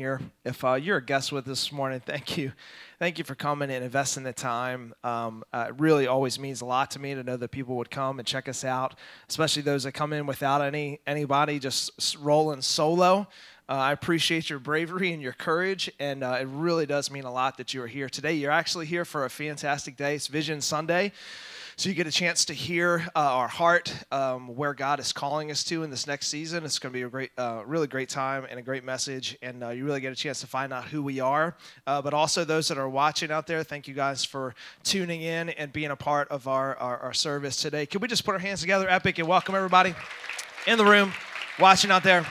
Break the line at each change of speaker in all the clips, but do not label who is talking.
Here, if uh, you're a guest with us this morning, thank you, thank you for coming and investing the time. Um, uh, it really always means a lot to me to know that people would come and check us out, especially those that come in without any anybody, just rolling solo. Uh, I appreciate your bravery and your courage, and uh, it really does mean a lot that you are here today. You're actually here for a fantastic day. It's Vision Sunday. So you get a chance to hear uh, our heart, um, where God is calling us to in this next season. It's going to be a great, uh, really great time and a great message, and uh, you really get a chance to find out who we are. Uh, but also those that are watching out there, thank you guys for tuning in and being a part of our, our, our service today. Can we just put our hands together, Epic, and welcome everybody in the room, watching out there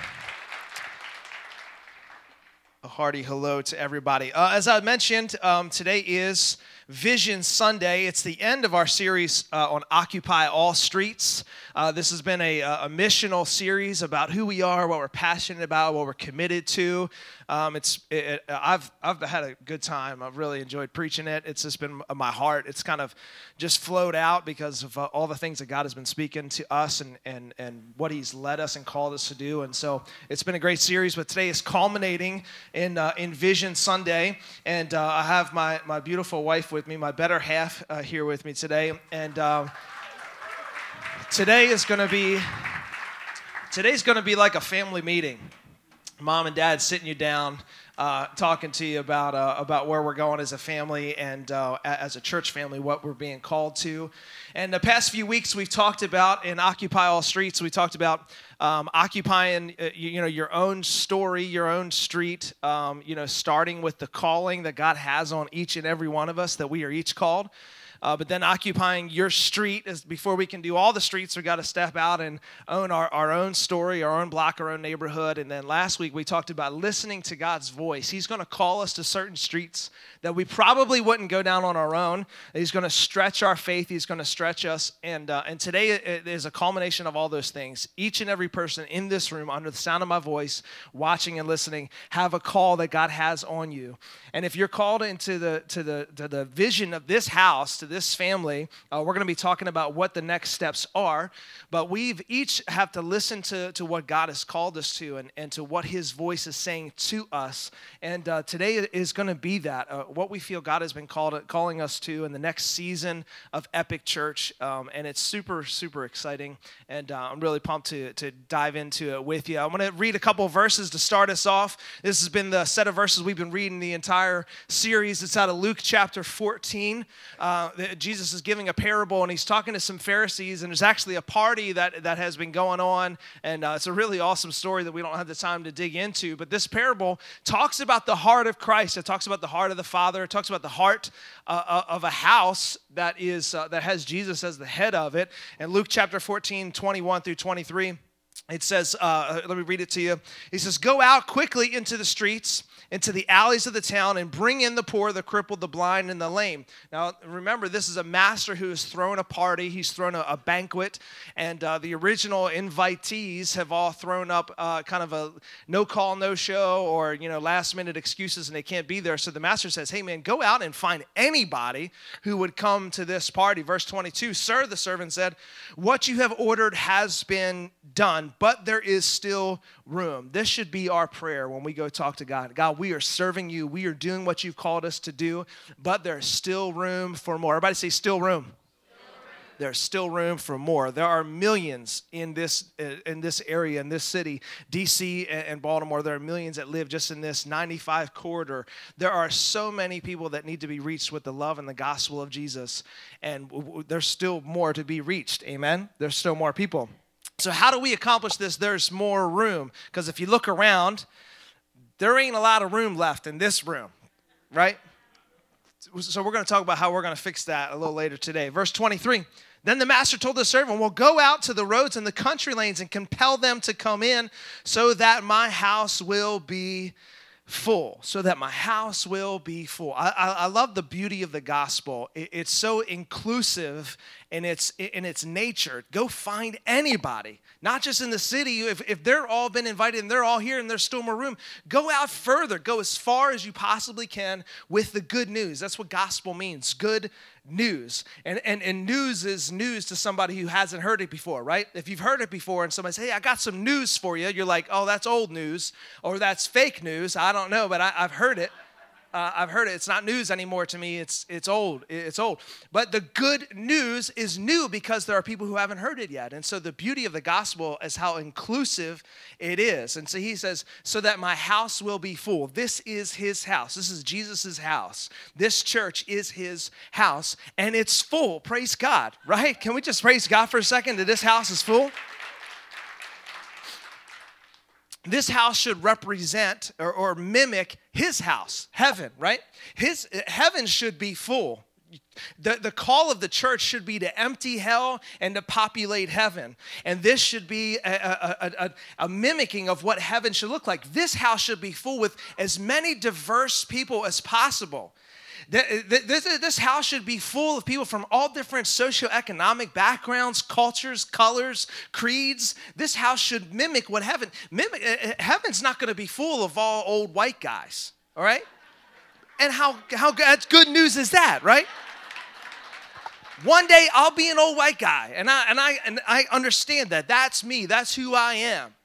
a hearty hello to everybody. Uh, as I mentioned, um, today is Vision Sunday. It's the end of our series uh, on Occupy All Streets. Uh, this has been a, a, missional series about who we are, what we're passionate about, what we're committed to. Um, it's it, it, I've I've had a good time. I've really enjoyed preaching it. It's just been my heart. It's kind of just flowed out because of uh, all the things that God has been speaking to us and and and what He's led us and called us to do. And so it's been a great series. But today is culminating in uh, in Vision Sunday, and uh, I have my my beautiful wife with with me, my better half uh, here with me today. And uh, today is going to be today's going to be like a family meeting. Mom and dad sitting you down, uh, talking to you about uh, about where we're going as a family and uh, as a church family, what we're being called to. And the past few weeks, we've talked about in Occupy All Streets. We talked about um, occupying, uh, you, you, know, your own story, your own street. Um, you know, starting with the calling that God has on each and every one of us that we are each called. Uh, but then occupying your street is before we can do all the streets, we got to step out and own our, our own story, our own block, our own neighborhood. And then last week we talked about listening to God's voice. He's going to call us to certain streets that we probably wouldn't go down on our own. He's going to stretch our faith. He's going to stretch us. And uh, and today is a culmination of all those things. Each and every person in this room, under the sound of my voice, watching and listening, have a call that God has on you. And if you're called into the to the to the vision of this house, to this family, uh, we're going to be talking about what the next steps are. But we've each have to listen to, to what God has called us to and, and to what His voice is saying to us. And uh, today is going to be that uh, what we feel God has been called calling us to in the next season of Epic Church. Um, and it's super super exciting, and uh, I'm really pumped to to dive into it with you. I'm going to read a couple verses to start us off. This has been the set of verses we've been reading the entire series. It's out of Luke chapter 14. Uh, Jesus is giving a parable and he's talking to some Pharisees, and there's actually a party that, that has been going on. And uh, it's a really awesome story that we don't have the time to dig into. But this parable talks about the heart of Christ, it talks about the heart of the Father, it talks about the heart uh, uh of a house that, is, uh, that has Jesus as the head of it. And Luke chapter 14, 21 through 23 it says, uh, let me read it to you. He says, Go out quickly into the streets into the alleys of the town and bring in the poor, the crippled, the blind, and the lame. Now, remember, this is a master who has thrown a party, he's thrown a, a banquet, and uh, the original invitees have all thrown up uh, kind of a no call, no show, or, you know, last minute excuses and they can't be there. So the master says, Hey, man, go out and find anybody who would come to this party. Verse 22 Sir, the servant said, What you have ordered has been done, but there is still room. This should be our prayer when we go talk to God. God, we are serving you. We are doing what you've called us to do, but there's still room for more. Everybody say, still room there's still room for more. There are millions in this uh, in this area in this city, D.C. and Baltimore. There are millions that live just in this 95 corridor. There are so many people that need to be reached with the love and the gospel of Jesus, and there's still more to be reached. Amen. There's still more people. So how do we accomplish this? There's more room because if you look around, there ain't a lot of room left in this room, right? So we're going to talk about how we're going to fix that a little later today. Verse 23. Then the master told the servant, Well, go out to the roads and the country lanes and compel them to come in so that my house will be full, so that my house will be full. I, I, I love the beauty of the gospel. It, it's so inclusive in its in its nature. Go find anybody, not just in the city. If, if they're all been invited and they're all here and there's still more room, go out further. Go as far as you possibly can with the good news. That's what gospel means. Good news. And, and, and news is news to somebody who hasn't heard it before, right? If you've heard it before and somebody says, hey, I got some news for you, you're like, oh, that's old news or that's fake news. I don't know, but I, I've heard it. Uh, I've heard it. It's not news anymore to me. It's it's old. It's old. But the good news is new because there are people who haven't heard it yet. And so the beauty of the gospel is how inclusive it is. And so he says, "So that my house will be full." This is his house. This is Jesus's house. This church is his house, and it's full. Praise God. Right? Can we just praise God for a second that this house is full? This house should represent or, or, mimic his house heaven right? His heaven should be full. The, the call of the church should be to empty hell and to populate heaven. And this should be a, a, a, a mimicking of what heaven should look like. This house should be full with as many diverse people as possible this, this house should be full of people from all different socioeconomic backgrounds, cultures, colors, creeds. This house should mimic what heaven, mimic, uh, uh, heaven's not going to be full of all old white guys, all right? And how, how good news is that, right? One day I'll be an old white guy, and I, and, I, and I understand that. That's me, that's who I am.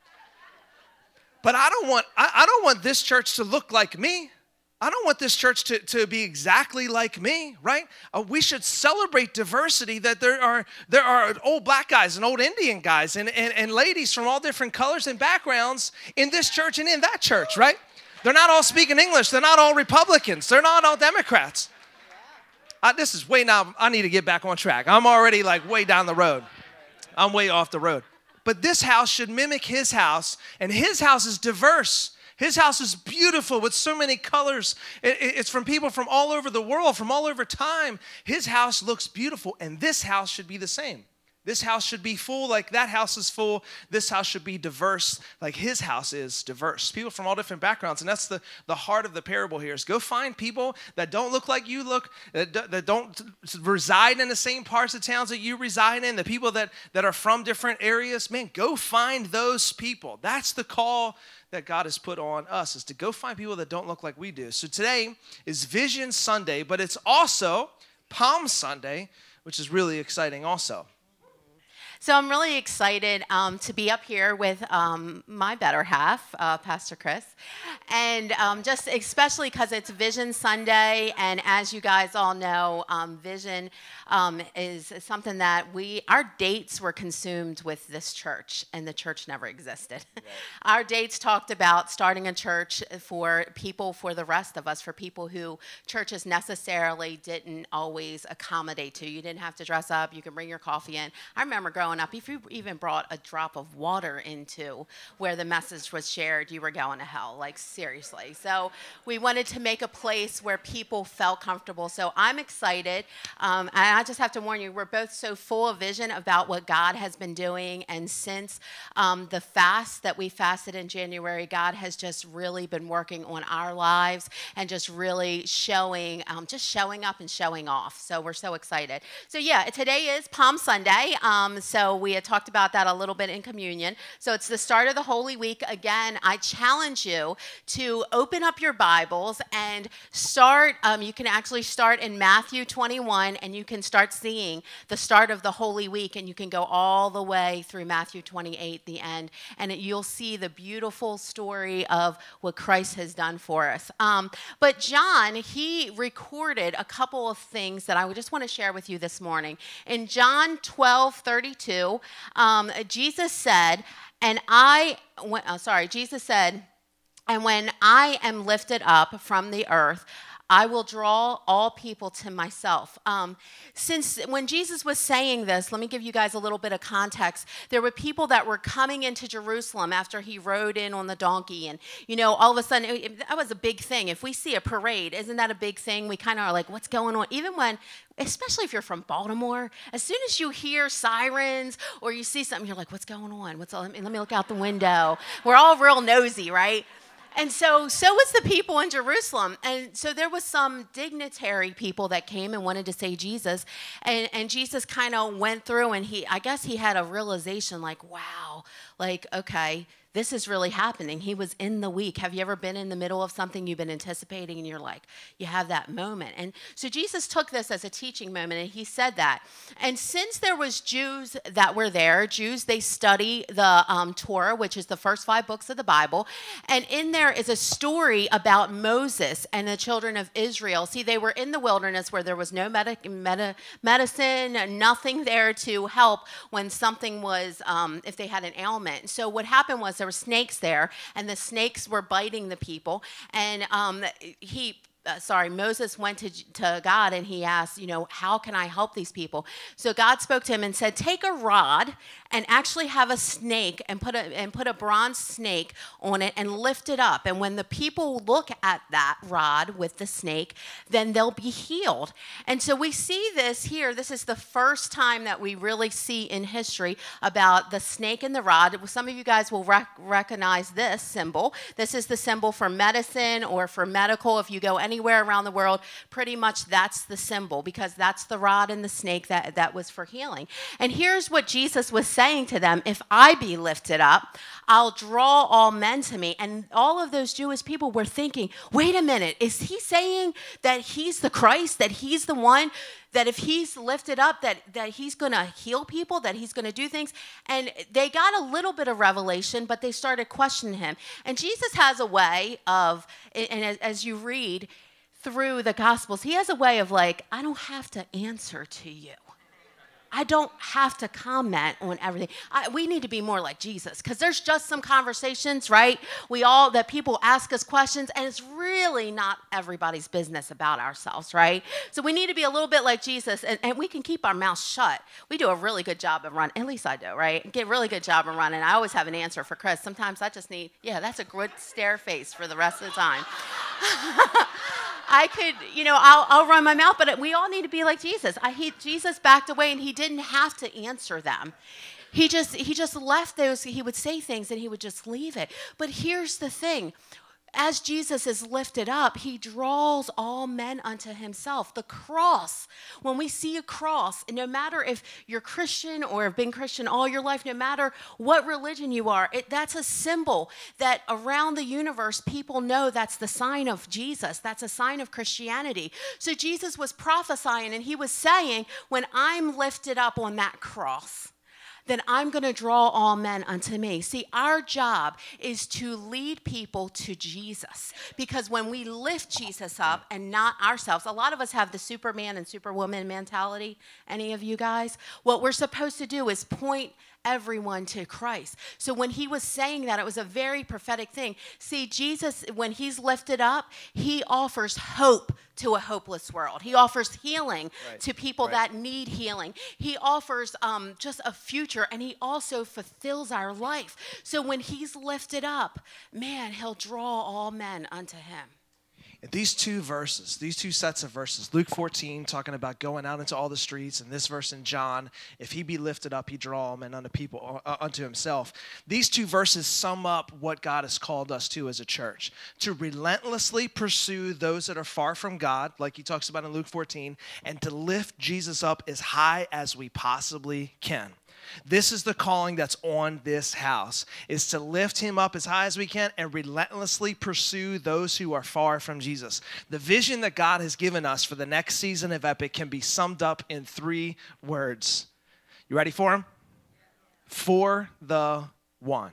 But I don't want, I, I don't want this church to look like me. I don't want this church to, to be exactly like me, right? Uh, we should celebrate diversity that there are there are old black guys and old Indian guys and, and, and ladies from all different colors and backgrounds in this church and in that church, right? They're not all speaking English. They're not all Republicans. They're not all Democrats. I, this is way now, I need to get back on track. I'm already like way down the road. I'm way off the road. But this house should mimic his house, and his house is diverse. His house is beautiful with so many colors. It's from people from all over the world, from all over time. His house looks beautiful, and this house should be the same. This house should be full like that house is full. This house should be diverse like his house is diverse. People from all different backgrounds. And that's the, the heart of the parable here is go find people that don't look like you look, that, that don't reside in the same parts of towns that you reside in, the people that, that are from different areas. Man, go find those people. That's the call that God has put on us is to go find people that don't look like we do. So today is Vision Sunday, but it's also Palm Sunday, which is really exciting also.
So I'm really excited um, to be up here with um, my better half, uh, Pastor Chris, and um, just especially because it's Vision Sunday, and as you guys all know, um, Vision um, is something that we our dates were consumed with this church, and the church never existed. Right. our dates talked about starting a church for people, for the rest of us, for people who churches necessarily didn't always accommodate to. You didn't have to dress up. You can bring your coffee in. I remember growing growing up, if you even brought a drop of water into where the message was shared, you were going to hell. Like, seriously. So, we wanted to make a place where people felt comfortable. So, I'm excited. Um, and I just have to warn you, we're both so full of vision about what God has been doing. And since um, the fast that we fasted in January, God has just really been working on our lives and just really showing, um, just showing up and showing off. So, we're so excited. So, yeah, today is Palm Sunday. Um, so, we had talked about that a little bit in communion. So it's the start of the Holy Week. Again, I challenge you to open up your Bibles and start. Um, you can actually start in Matthew 21 and you can start seeing the start of the Holy Week and you can go all the way through Matthew 28, the end, and it, you'll see the beautiful story of what Christ has done for us. Um, but John, he recorded a couple of things that I just want to share with you this morning. In John 12, 32, 2, um, Jesus said, and I, oh, sorry, Jesus said, and when I am lifted up from the earth, I will draw all people to myself. Um, since when Jesus was saying this, let me give you guys a little bit of context. There were people that were coming into Jerusalem after he rode in on the donkey. And, you know, all of a sudden, it, that was a big thing. If we see a parade, isn't that a big thing? We kind of are like, what's going on? Even when, especially if you're from Baltimore, as soon as you hear sirens or you see something, you're like, what's going on? What's all, let me look out the window. We're all real nosy, right? And so, so was the people in Jerusalem. And so there was some dignitary people that came and wanted to say Jesus. And, and Jesus kind of went through and he, I guess he had a realization like, wow, like, okay, this is really happening. He was in the week. Have you ever been in the middle of something you've been anticipating and you're like, you have that moment? And so Jesus took this as a teaching moment and he said that. And since there was Jews that were there, Jews, they study the um, Torah, which is the first five books of the Bible. And in there is a story about Moses and the children of Israel. See, they were in the wilderness where there was no med- med- medicine, nothing there to help when something was, um, if they had an ailment. So what happened was there were snakes there, and the snakes were biting the people. And um, he uh, sorry, Moses went to, to God and he asked, you know, how can I help these people? So God spoke to him and said, take a rod and actually have a snake and put a and put a bronze snake on it and lift it up. And when the people look at that rod with the snake, then they'll be healed. And so we see this here. This is the first time that we really see in history about the snake and the rod. Some of you guys will rec- recognize this symbol. This is the symbol for medicine or for medical. If you go anywhere around the world, pretty much that's the symbol because that's the rod and the snake that, that was for healing. And here's what Jesus was saying saying to them, If I be lifted up, I'll draw all men to me. And all of those Jewish people were thinking, Wait a minute, is he saying that he's the Christ, that he's the one? That if he's lifted up, that, that he's gonna heal people, that he's gonna do things. And they got a little bit of revelation, but they started questioning him. And Jesus has a way of, and as you read through the Gospels, he has a way of like, I don't have to answer to you. I don't have to comment on everything. I, we need to be more like Jesus because there's just some conversations, right? We all, that people ask us questions, and it's really not everybody's business about ourselves, right? So we need to be a little bit like Jesus, and, and we can keep our mouth shut. We do a really good job of running, at least I do, right? Get a really good job of running. I always have an answer for Chris. Sometimes I just need, yeah, that's a good stare face for the rest of the time. I could, you know, I'll, I'll run my mouth, but we all need to be like Jesus. I, he, Jesus backed away and he didn't have to answer them. He just, he just left those, he would say things and he would just leave it. But here's the thing as Jesus is lifted up, he draws all men unto himself. The cross, when we see a cross, no matter if you're Christian or have been Christian all your life, no matter what religion you are, it, that's a symbol that around the universe people know that's the sign of Jesus. That's a sign of Christianity. So Jesus was prophesying and he was saying, When I'm lifted up on that cross, then I'm going to draw all men unto me. See, our job is to lead people to Jesus because when we lift Jesus up and not ourselves, a lot of us have the Superman and Superwoman mentality. Any of you guys? What we're supposed to do is point everyone to Christ. So when he was saying that, it was a very prophetic thing. See, Jesus, when he's lifted up, he offers hope to a hopeless world. He offers healing right. to people right. that need healing. He offers um, just a future, and he also fulfills our life. So when he's lifted up, man, he'll draw all men unto him
these two verses, these two sets of verses, Luke 14 talking about going out into all the streets, and this verse in John, if he be lifted up, he draw men unto people uh, uh, unto himself. These two verses sum up what God has called us to as a church: to relentlessly pursue those that are far from God, like he talks about in Luke 14, and to lift Jesus up as high as we possibly can. This is the calling that's on this house is to lift him up as high as we can and relentlessly pursue those who are far from Jesus. The vision that God has given us for the next season of Epic can be summed up in 3 words. You ready for them? For the one.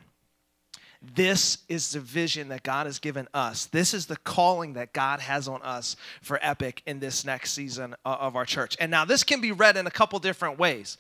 This is the vision that God has given us. This is the calling that God has on us for Epic in this next season uh, of our church. And now, this can be read in a couple different ways.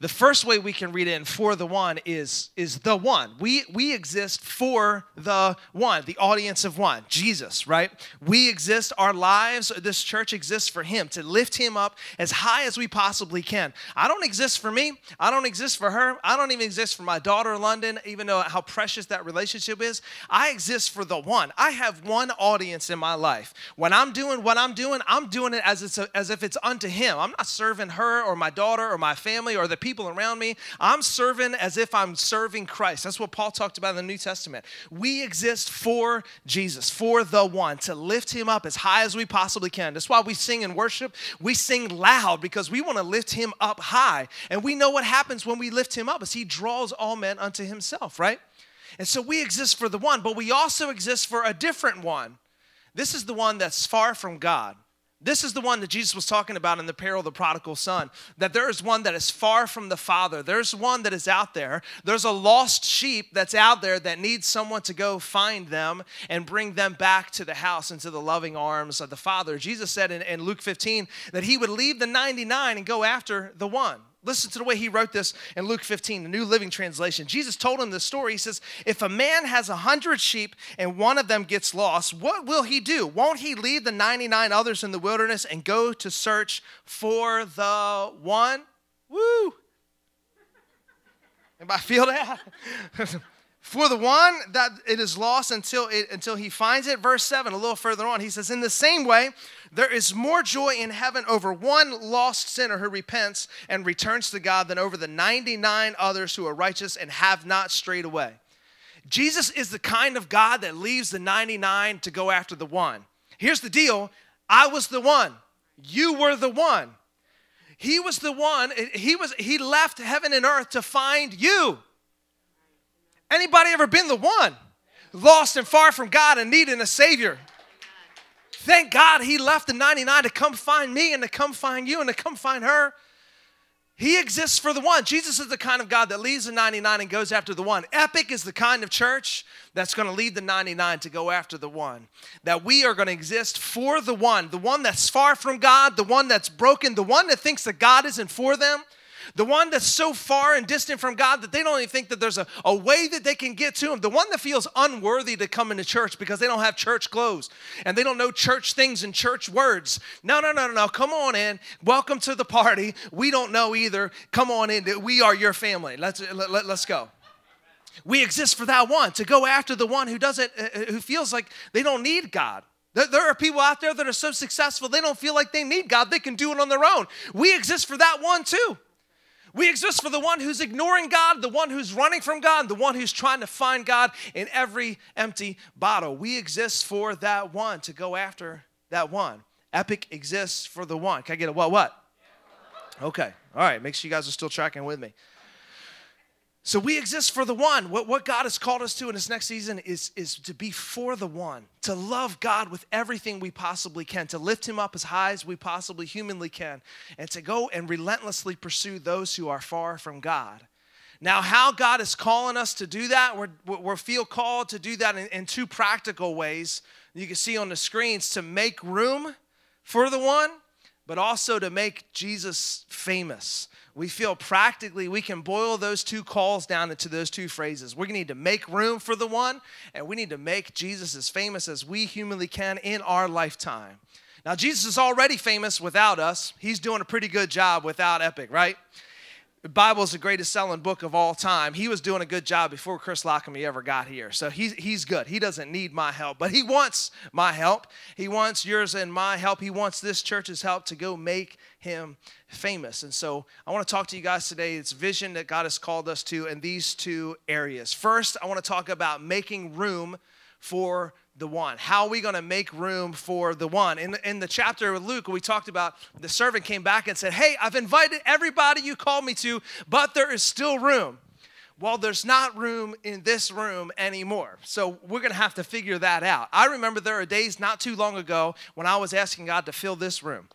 The first way we can read in for the one is, is the one. We, we exist for the one, the audience of one, Jesus, right? We exist, our lives, this church exists for him, to lift him up as high as we possibly can. I don't exist for me. I don't exist for her. I don't even exist for my daughter, London, even though how precious that relationship is I exist for the one. I have one audience in my life. When I'm doing what I'm doing, I'm doing it as, it's as if it's unto Him. I'm not serving her or my daughter or my family or the people around me. I'm serving as if I'm serving Christ. That's what Paul talked about in the New Testament. We exist for Jesus, for the one, to lift Him up as high as we possibly can. That's why we sing in worship. We sing loud because we want to lift Him up high. And we know what happens when we lift Him up is He draws all men unto Himself, right? And so we exist for the one, but we also exist for a different one. This is the one that's far from God. This is the one that Jesus was talking about in the parable of the prodigal son. That there is one that is far from the Father. There's one that is out there. There's a lost sheep that's out there that needs someone to go find them and bring them back to the house into the loving arms of the Father. Jesus said in, in Luke 15 that he would leave the 99 and go after the one. Listen to the way he wrote this in Luke 15, the New Living Translation. Jesus told him this story. He says, If a man has a hundred sheep and one of them gets lost, what will he do? Won't he leave the 99 others in the wilderness and go to search for the one? Woo! Anybody feel that? for the one that it is lost until it until he finds it verse 7 a little further on he says in the same way there is more joy in heaven over one lost sinner who repents and returns to god than over the 99 others who are righteous and have not strayed away. Jesus is the kind of god that leaves the 99 to go after the one. Here's the deal. I was the one. You were the one. He was the one. He was he left heaven and earth to find you. Anybody ever been the one? Lost and far from God and needing a Savior? Thank God he left the 99 to come find me and to come find you and to come find her. He exists for the one. Jesus is the kind of God that leaves the 99 and goes after the one. Epic is the kind of church that's going to leave the 99 to go after the one. That we are going to exist for the one, the one that's far from God, the one that's broken, the one that thinks that God isn't for them, the one that's so far and distant from God that they don't even think that there's a, a way that they can get to Him. The one that feels unworthy to come into church because they don't have church clothes and they don't know church things and church words. No, no, no, no, no. Come on in. Welcome to the party. We don't know either. Come on in. We are your family. Let's, let, let, let's go. We exist for that one, to go after the one who doesn't, uh, uh, who feels like they don't need God. There are people out there that are so successful, they don't feel like they need God. They can do it on their own. We exist for that one too. We exist for the one who's ignoring God, the one who's running from God, the one who's trying to find God in every empty bottle. We exist for that one, to go after that one. Epic exists for the one. Can I get a what? What? Okay. All right. Make sure you guys are still tracking with me. So we exist for the one. What, what God has called us to in this next season is, is to be for the one, to love God with everything we possibly can, to lift Him up as high as we possibly humanly can, and to go and relentlessly pursue those who are far from God. Now, how God is calling us to do that, we're, we feel called to do that in, in two practical ways. You can see on the screens to make room for the one, but also to make Jesus famous we feel practically we can boil those two calls down into those two phrases. We need to make room for the one, and we need to make Jesus as famous as we humanly can in our lifetime. Now, Jesus is already famous without us. He's doing a pretty good job without Epic, right? The Bible is the greatest selling book of all time. He was doing a good job before Chris Lockamy ever got here. So he's, he's good. He doesn't need my help, but he wants my help. He wants yours and my help. He wants this church's help to go make him famous. And so I want to talk to you guys today. It's vision that God has called us to in these two areas. First, I want to talk about making room for the one. How are we going to make room for the one? In, in the chapter of Luke, we talked about the servant came back and said, Hey, I've invited everybody you called me to, but there is still room. Well, there's not room in this room anymore. So we're going to have to figure that out. I remember there are days not too long ago when I was asking God to fill this room.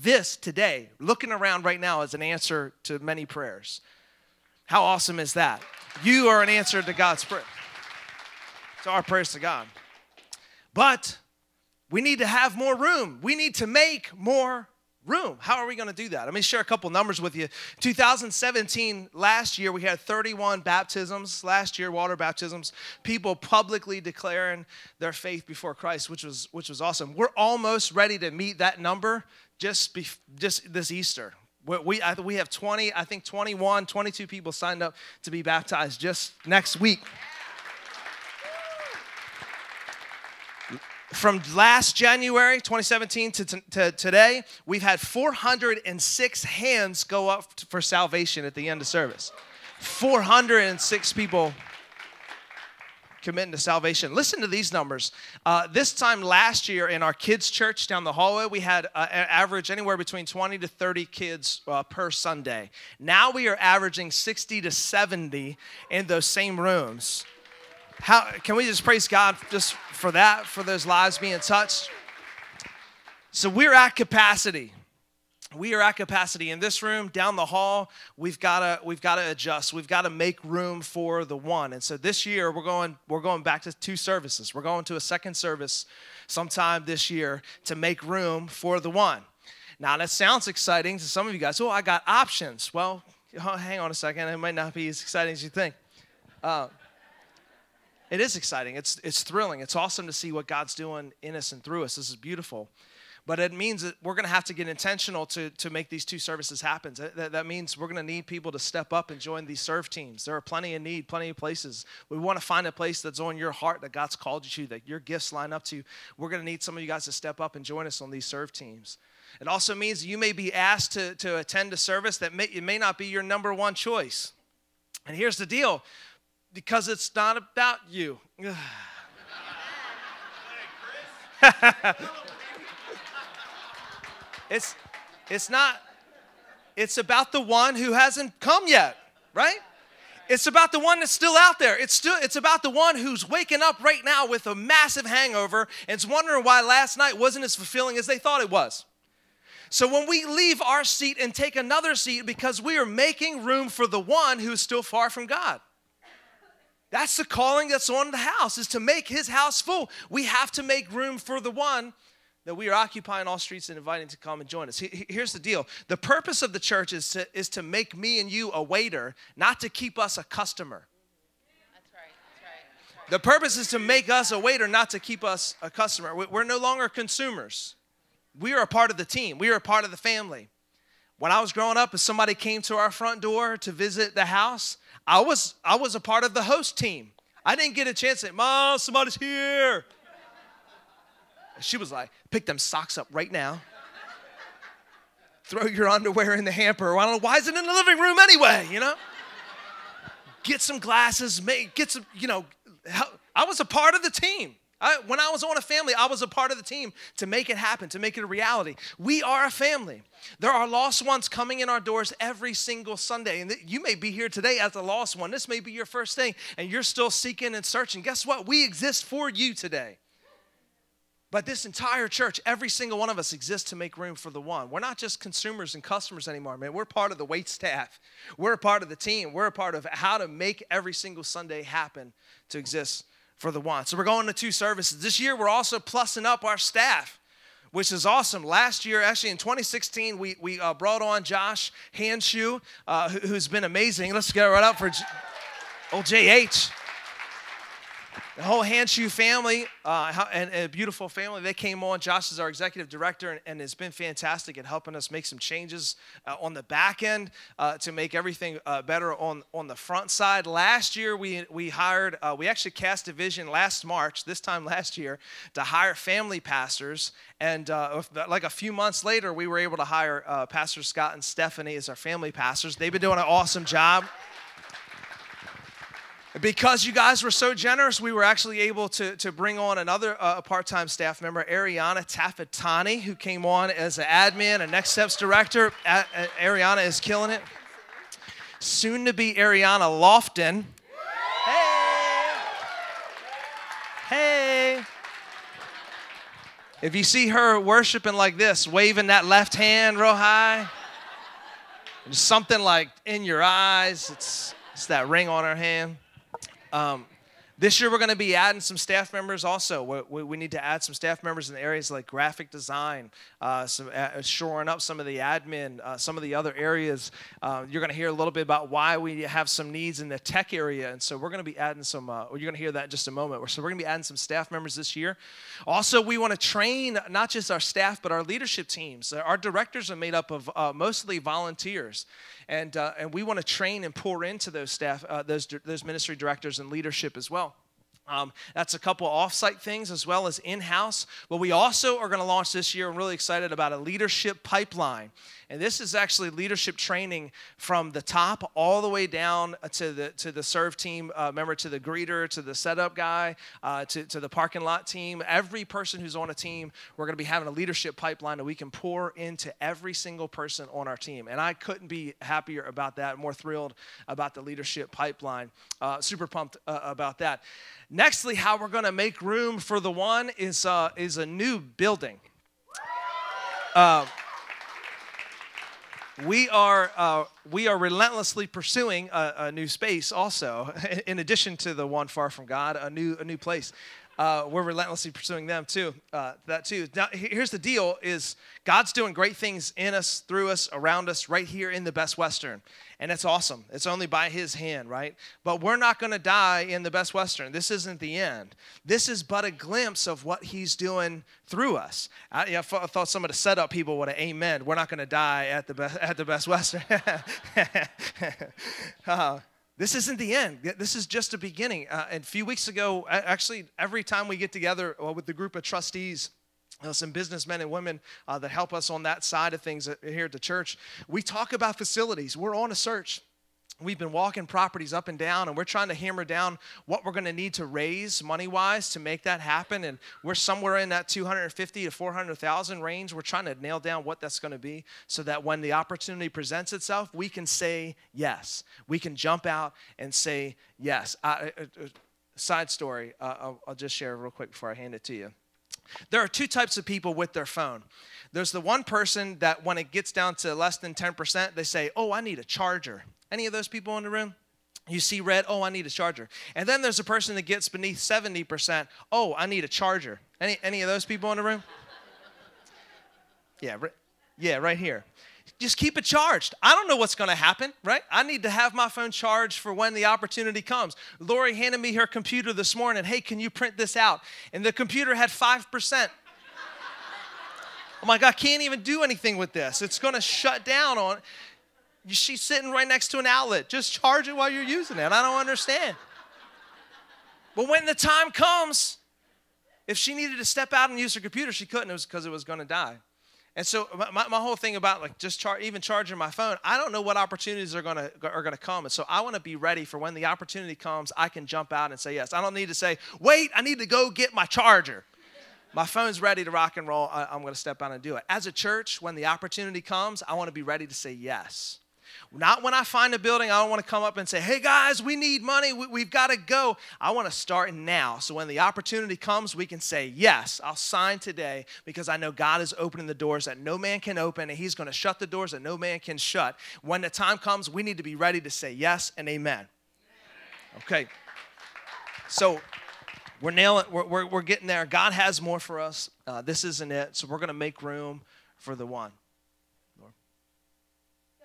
This today, looking around right now, is an answer to many prayers. How awesome is that? You are an answer to God's prayer, to our prayers to God. But we need to have more room. We need to make more room. How are we going to do that? Let me share a couple numbers with you. 2017, last year, we had 31 baptisms. Last year, water baptisms. People publicly declaring their faith before Christ, which was which was awesome. We're almost ready to meet that number just be, just this Easter. We, I, we have 20, I think 21, 22 people signed up to be baptized just next week. From last January 2017 to, to, to, today, we've had 406 hands go up for salvation at the end of service. 406 people committing to salvation. Listen to these numbers. Uh, this time last year in our kids' church down the hallway, we had uh, an average anywhere between 20 to 30 kids uh, per Sunday. Now we are averaging 60 to 70 in those same rooms. How can we just praise God just for that, for those lives being touched? So we're at capacity. We are at capacity in this room down the hall. We've got to we've got to adjust. We've got to make room for the one. And so this year we're going we're going back to two services. We're going to a second service sometime this year to make room for the one. Now that sounds exciting to some of you guys. Oh i got options. Well hang on a second. It might not be as exciting as you think. Uh, it is exciting it's it's thrilling it's awesome to see what god's doing in us and through us this is beautiful but it means that we're going to have to get intentional to, to make these two services happen. That, that means we're going to need people to step up and join these serve teams. There are plenty of need, plenty of places. We want to find a place that's on your heart that God's called you to, that your gifts line up to. We're going to need some of you guys to step up and join us on these serve teams. It also means you may be asked to, to attend a service that may, it may not be your number one choice. And here's the deal because it's not about you. It's, it's not, it's about the one who hasn't come yet, right? It's about the one that's still out there. It's still it's about the one who's waking up right now with a massive hangover and is wondering why last night wasn't as fulfilling as they thought it was. So when we leave our seat and take another seat because we are making room for the one who's still far from God. That's the calling that's on the house is to make his house full. We have to make room for the one that we are occupying all streets and inviting to come and join us. Here's the deal the purpose of the church is to, is to make me and you a waiter, not to keep us a customer. The purpose is to make us a waiter, not to keep us a customer. We're no longer consumers. We are a part of the team, we are a part of the family. When I was growing up, if somebody came to our front door to visit the house, I was, I was a part of the host team. I didn't get a chance to say, Mom, somebody's here. She was like, pick them socks up right now. Throw your underwear in the hamper. Don't why is it in the living room anyway, you know? Get some glasses, make, get some, you know, I was a part of the team. I, when I was on a family, I was a part of the team to make it happen, to make it a reality. We are a family. There are lost ones coming in our doors every single Sunday. And you may be here today as a lost one. This may be your first thing, and you're still seeking and searching. Guess what? We exist for you today. But this entire church, every single one of us exists to make room for the one. We're not just consumers and customers anymore, man. We're part of the wait staff. We're a part of the team. We're a part of how to make every single Sunday happen to exist for the one. So we're going to two services. This year, we're also plussing up our staff which is awesome. Last year, actually in 2016, we, we uh, brought on Josh Hanshoe, uh, who, has been amazing. Let's get it right up for J- old JH the whole Hanshoe family uh, and, and, a beautiful family, they came on. Josh is our executive director and, and has been fantastic at helping us make some changes uh, on the back end uh, to make everything uh, better on, on the front side. Last year, we, we hired, uh, we actually cast a vision last March, this time last year, to hire family pastors. And uh, like a few months later, we were able to hire Pastor Scott and Stephanie as our family pastors. They've been doing an awesome job. Because you guys were so generous, we were actually able to, to bring on another uh, part time staff member, Ariana Tafatani, who came on as an admin, a Next Steps director. Ariana is killing it. Soon to be Ariana Lofton. Hey! Hey! If you see her worshiping like this, waving that left hand real high, something like in your eyes, it's, it's that ring on her hand. Um, this year, we're going to be adding some staff members also. We, we, need to add some staff members in areas like graphic design, uh, some, uh, shoring up some of the admin, uh, some of the other areas. Uh, you're going to hear a little bit about why we have some needs in the tech area. And so we're going to be adding some, uh, you're going to hear that in just a moment. So we're going to be adding some staff members this year. Also, we want to train not just our staff, but our leadership teams. Our directors are made up of uh, mostly volunteers and uh, and we want to train and pour into those staff, uh, those those ministry directors and leadership as well. Um, that's a couple off-site things as well as in-house. But we also are going to launch this year. I'm really excited about a leadership pipeline, and this is actually leadership training from the top all the way down to the to the serve team uh, member, to the greeter, to the setup guy, uh, to to the parking lot team. Every person who's on a team, we're going to be having a leadership pipeline that we can pour into every single person on our team. And I couldn't be happier about that. More thrilled about the leadership pipeline. Uh, super pumped uh, about that. Nextly, how we're going to make room for the one is, uh, is a new building. Uh, we are uh, we are relentlessly pursuing a, a, new space also in addition to the one far from god a new a new place uh, we're relentlessly pursuing them too. Uh, that too. Now, here's the deal: is God's doing great things in us, through us, around us, right here in the Best Western, and it's awesome. It's only by His hand, right? But we're not going to die in the Best Western. This isn't the end. This is but a glimpse of what He's doing through us. I, thought some of the setup people would have amen. We're not going to die at the best at the Best Western. uh, this isn't the end. This is just a beginning. Uh, and a few weeks ago, actually, every time we get together uh, with the group of trustees, uh, some businessmen and women uh, that help us on that side of things uh, here at the church, we talk about facilities. We're on a search we've been walking properties up and down and we're trying to hammer down what we're going to need to raise money wise to make that happen and we're somewhere in that 250 to 400,000 range. We're trying to nail down what that's going to be so that when the opportunity presents itself we can say yes. We can jump out and say yes. Uh, uh, uh, side story uh, I'll, I'll just share real quick before I hand it to you. There are two types of people with their phone. There's the one person that when it gets down to less than 10% they say oh I need a charger any of those people in the room? You see red, oh, I need a charger. And then there's a person that gets beneath 70%, oh, I need a charger. Any, any of those people in the room? Yeah, yeah, right here. Just keep it charged. I don't know what's going to happen, right? I need to have my phone charged for when the opportunity comes. Lori handed me her computer this morning. Hey, can you print this out? And the computer had 5%. I'm like, I can't even do anything with this. It's going to shut down on she's sitting right next to an outlet. Just charge it while you're using it. I don't understand. But when the time comes, if she needed to step out and use her computer, she couldn't. It was because it was going to die. And so my, my whole thing about like just char- even charging my phone, I don't know what opportunities are gonna are gonna come, and so I want to be ready for when the opportunity comes. I can jump out and say yes. I don't need to say, wait, I need to go get my charger. My phone's ready to rock and roll. I, I'm going to step out and do it. As a church, when the opportunity comes, I want to be ready to say yes. Not when I find a building, I don't want to come up and say, hey guys, we need money, we, have got to go. I want to start now. So when the opportunity comes, we can say, yes, I'll sign today because I know God is opening the doors that no man can open and He's going to shut the doors that no man can shut. When the time comes, we need to be ready to say yes and amen. Okay. So we're nailing, we're, we're, we're getting there. God has more for us. Uh, this isn't it. So we're going to make room for the one.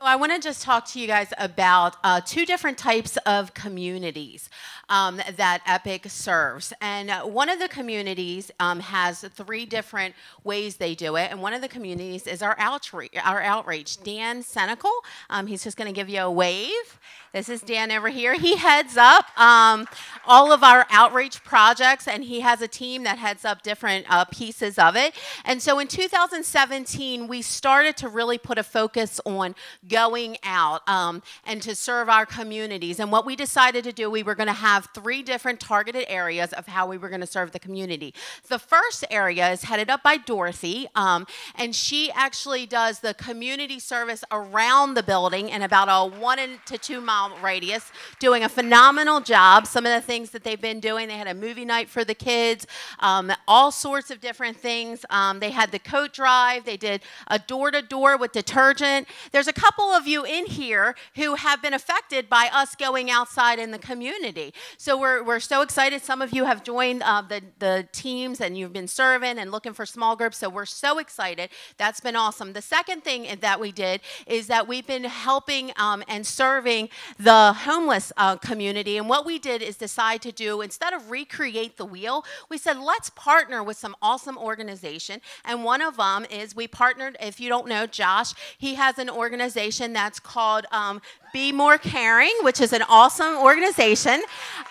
I want to just talk to you guys about uh, two different types of communities um, that Epic serves. And uh, one of the communities um, has three different ways they do it. And one of the communities is our outreach. Our outreach. Dan Senecal, um, he's just going to give you a wave. This is Dan over here. He heads up um, all of our outreach projects, and he has a team that heads up different uh, pieces of it. And so in 2017, we started to really put a focus on going out um, and to serve our communities. And what we decided to do, we were going to have three different targeted areas of how we were going to serve the community. The first area is headed up by Dorothy, um, and she actually does the community service around the building in about a one to two mile mile radius, doing a phenomenal job. Some of the things that they've been doing, they had a movie night for the kids, um, all sorts of different things. Um, they had the coat drive, they did a door to door with detergent. There's a couple of you in here who have been affected by us going outside in the community. So we're, we're so excited. Some of you have joined uh, the, the teams and you've been serving and looking for small groups. So we're so excited. That's been awesome. The second thing that we did is that we've been helping um, and serving the homeless uh, community. And what we did is decide to do, instead of recreate the wheel, we said, let's partner with some awesome organization. And one of them is we partnered, if you don't know, Josh, he has an organization that's called um, Be More Caring, which is an awesome organization.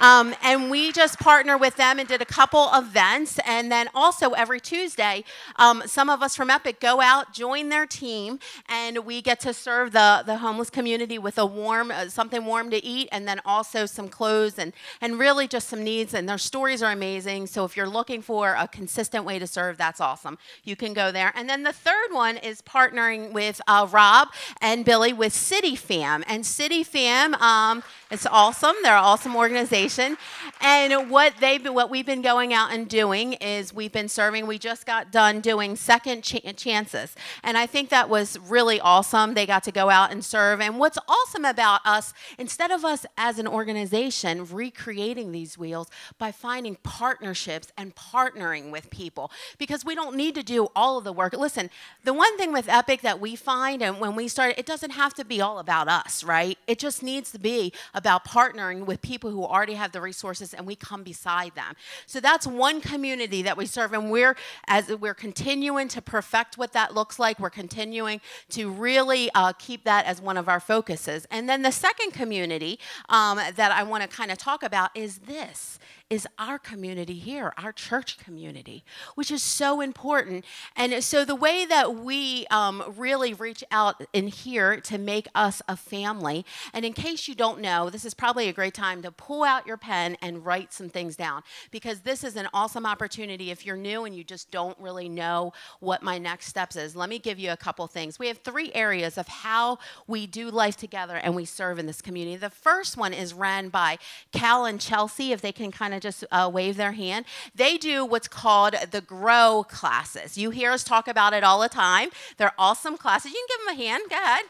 Um, and we just partner with them and did a couple events. And then also every Tuesday, um, some of us from Epic go out, join their team, and we get to serve the, the homeless community with a warm, uh, warm to eat, and then also some clothes and, and really just some needs. And their stories are amazing. So if you're looking for a consistent way to serve, that's awesome. You can go there. And then the third one is partnering with uh, Rob and Billy with City Fam. And City Fam, um, it's awesome. They're an awesome organization. And what they've, what we've been going out and doing is we've been serving. We just got done doing second ch- chances, and I think that was really awesome. They got to go out and serve. And what's awesome about us, instead of us as an organization recreating these wheels by finding partnerships and partnering with people, because we don't need to do all of the work. Listen, the one thing with Epic that we find, and when we start, it doesn't have to be all about us, right? It just needs to be about partnering with people who already have the resources and we come beside them. So that's one community that we serve and we're as we're continuing to perfect what that looks like. We're continuing to really uh, keep that as one of our focuses. And then the second community um, that I want to kind of talk about is this is our community here, our church community, which is so important. And so the way that we um, really reach out in here to make us a family, and in case you don't know, this is probably a great time to pull out your pen and write some things down because this is an awesome opportunity if you're new and you just don't really know what my next steps is. Let me give you a couple things. We have three areas of how we do life together and we serve in this community. The first one is ran by Cal and Chelsea, if they can kind of just uh, wave their hand. They do what's called the Grow classes. You hear us talk about it all the time. They're awesome classes. You can give them a hand. Go ahead.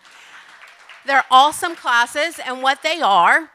They're awesome classes, and what they are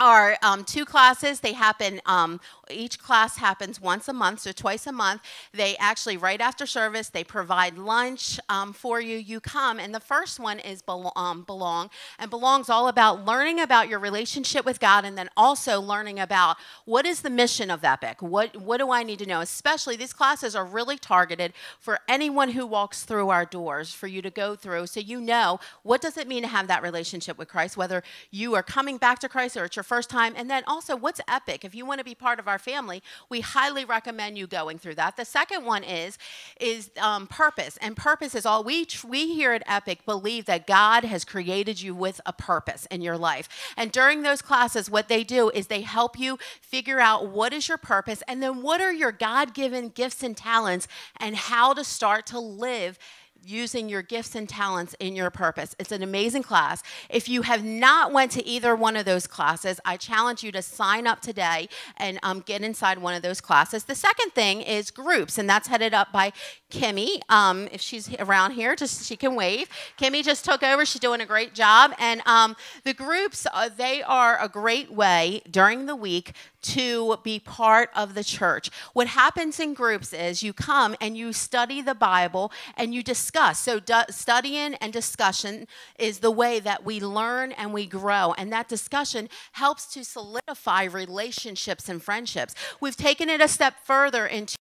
are um, two classes. They happen um, each class happens once a month, so twice a month. They actually, right after service, they provide lunch um, for you. You come, and the first one is um, Belong, and Belong's all about learning about your relationship with God and then also learning about what is the mission of Epic? What, what do I need to know? Especially, these classes are really targeted for anyone who walks through our doors for you to go through so you know what does it mean to have that relationship with Christ, whether you are coming back to Christ or it's your first time, and then also what's Epic? If you want to be part of our family, we highly recommend you going through that. The second one is is um, purpose, and purpose is all we we here at Epic believe that God has created you with a purpose in your life. And during those classes, what they do is they help you figure out what is your purpose, and then what are your God-given gifts and talents, and how to start to live using your gifts and talents in your purpose. It's an amazing class. If you have not went to either one of those classes, I challenge you to sign up today and um, get inside one of those classes. The second thing is groups, and that's headed up by Kimmy. Um, if she's around here, just she can wave. Kimmy just took over. She's doing a great job. And um, the groups, uh, they are a great way during the week to be part of the church. What happens in groups is you come and you study the Bible and you discuss. So, studying and discussion is the way that we learn and we grow. And that discussion helps to solidify relationships and friendships. We've taken it a step further into 17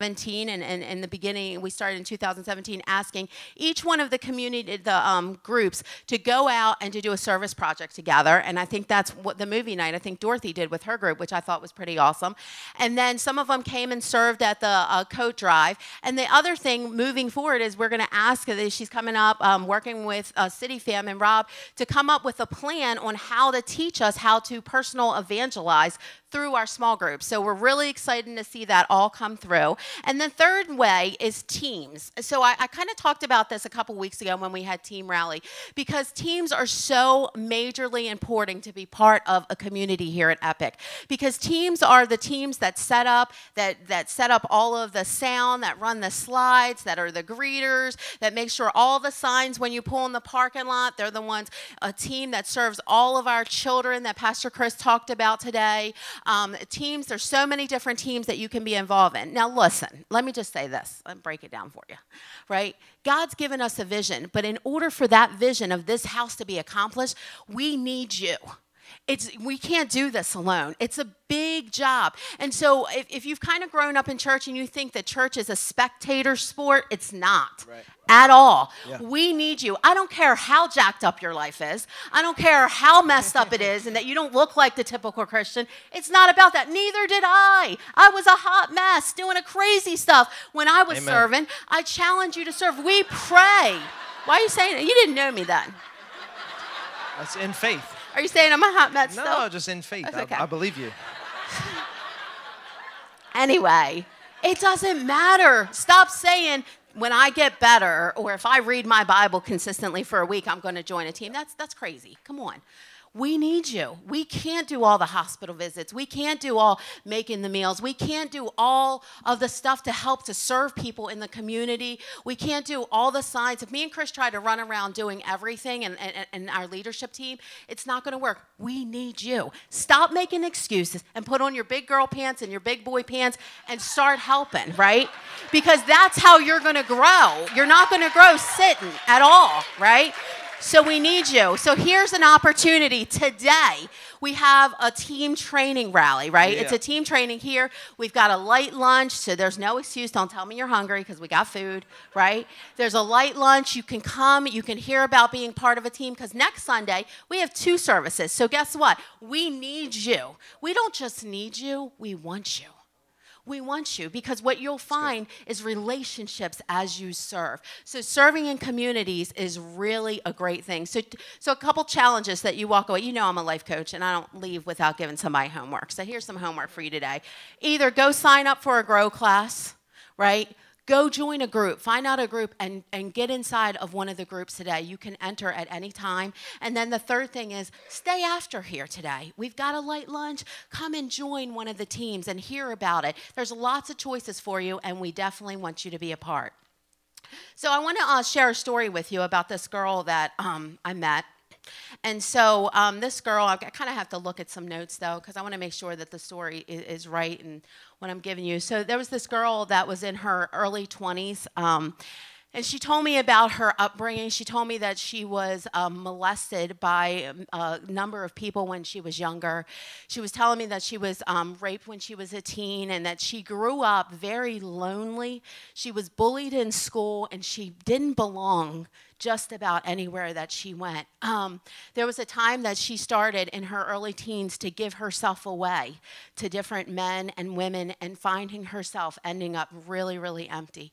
and, and in the beginning we started in 2017 asking each one of the community the um, groups to go out and to do a service project together. And i think that's what the movie night i think dorothy did with her group which i thought was pretty awesome. And then some of them came and served at the uh, coat drive. And the other thing moving forward is we're going to ask that she's coming up um, working with uh, city fam and rob to come up with a plan on how to teach us how to personal evangelize through our small groups. So we're really excited to see that all come through. And the third way is teams. So I, I kind of talked about this a couple weeks ago when we had Team Rally, because teams are so majorly important to be part of a community here at Epic. Because teams are the teams that set up, that, that set up all of the sound, that run the slides, that are the greeters, that make sure all the signs when you pull in the parking lot, they're the ones, a team that serves all of our children that Pastor Chris talked about today um, teams. There's so many different teams that you can be involved in. Now, listen, let me just say this and break it down for you, right? God's given us a vision, but in order for that vision of this house to be accomplished, we need you. It's we can't do this alone. It's a big job. And so if, if you've kind of grown up in church and you think that church is a spectator sport, it's not.
Right.
At all.
Yeah.
We need you. I don't care how jacked up your life is. I don't care how messed up it is and that you don't look like the typical Christian. It's not about that. Neither did I. I was a hot mess doing a crazy stuff when I was
Amen.
serving. I challenge you to serve. We pray. Why are you saying it? You didn't know me then.
That's in faith.
Are you saying I'm a hot mess
No,
still?
just in faith.
That's
I- I, believe you.
Anyway, it doesn't matter. Stop saying when I get better or if I read my Bible consistently for a week, I'm going to join a team. That's that's crazy. Come on. We need you. We can't do all the hospital visits. We can't do all making the meals. We can't do all of the stuff to help to serve people in the community. We can't do all the signs. If me and Chris try to run around doing everything and, and, and our leadership team, it's not going to work. We need you. Stop making excuses and put on your big girl pants and your big boy pants and start helping, right? Because that's how you're going to grow. You're not going to grow sitting at all, right? So we need you. So here's an opportunity today. We have a team training rally, right? It's a team training here. We've got a light lunch, so there's no excuse. Don't tell me you're hungry because we got food, right? There's a light lunch. You can come, you can hear about being part of a team because next Sunday we have two services. So guess what? We need you. We don't just need you, we want you. We want you because what you'll find is relationships as you serve. So serving in communities is really a great thing. So so a couple challenges that you walk away. You know I'm a life coach and I don't leave without giving somebody homework. So here's some homework for you today. Either go sign up for a grow class, right? Go join a group, find out a group, and, and get inside of one of the groups today. You can enter at any time. And then the third thing is stay after here today. We've got a light lunch. Come and join one of the teams and hear about it. There's lots of choices for you, and we definitely want you to be a part. So I want to uh, share a story with you about this girl that um, I met. And so um, this girl, I kind of have to look at some notes though, because I want to make sure that the story is, is right and what I'm giving you. So there was this girl that was in her early 20s. Um, and she told me about her upbringing. She told me that she was um, molested by um, a number of people when she was younger. She was telling me that she was um, raped when she was a teen and that she grew up very lonely. She was bullied in school and she didn't belong just about anywhere that she went. Um, there was a time that she started in her early teens to give herself away to different men and women and finding herself ending up really, really empty.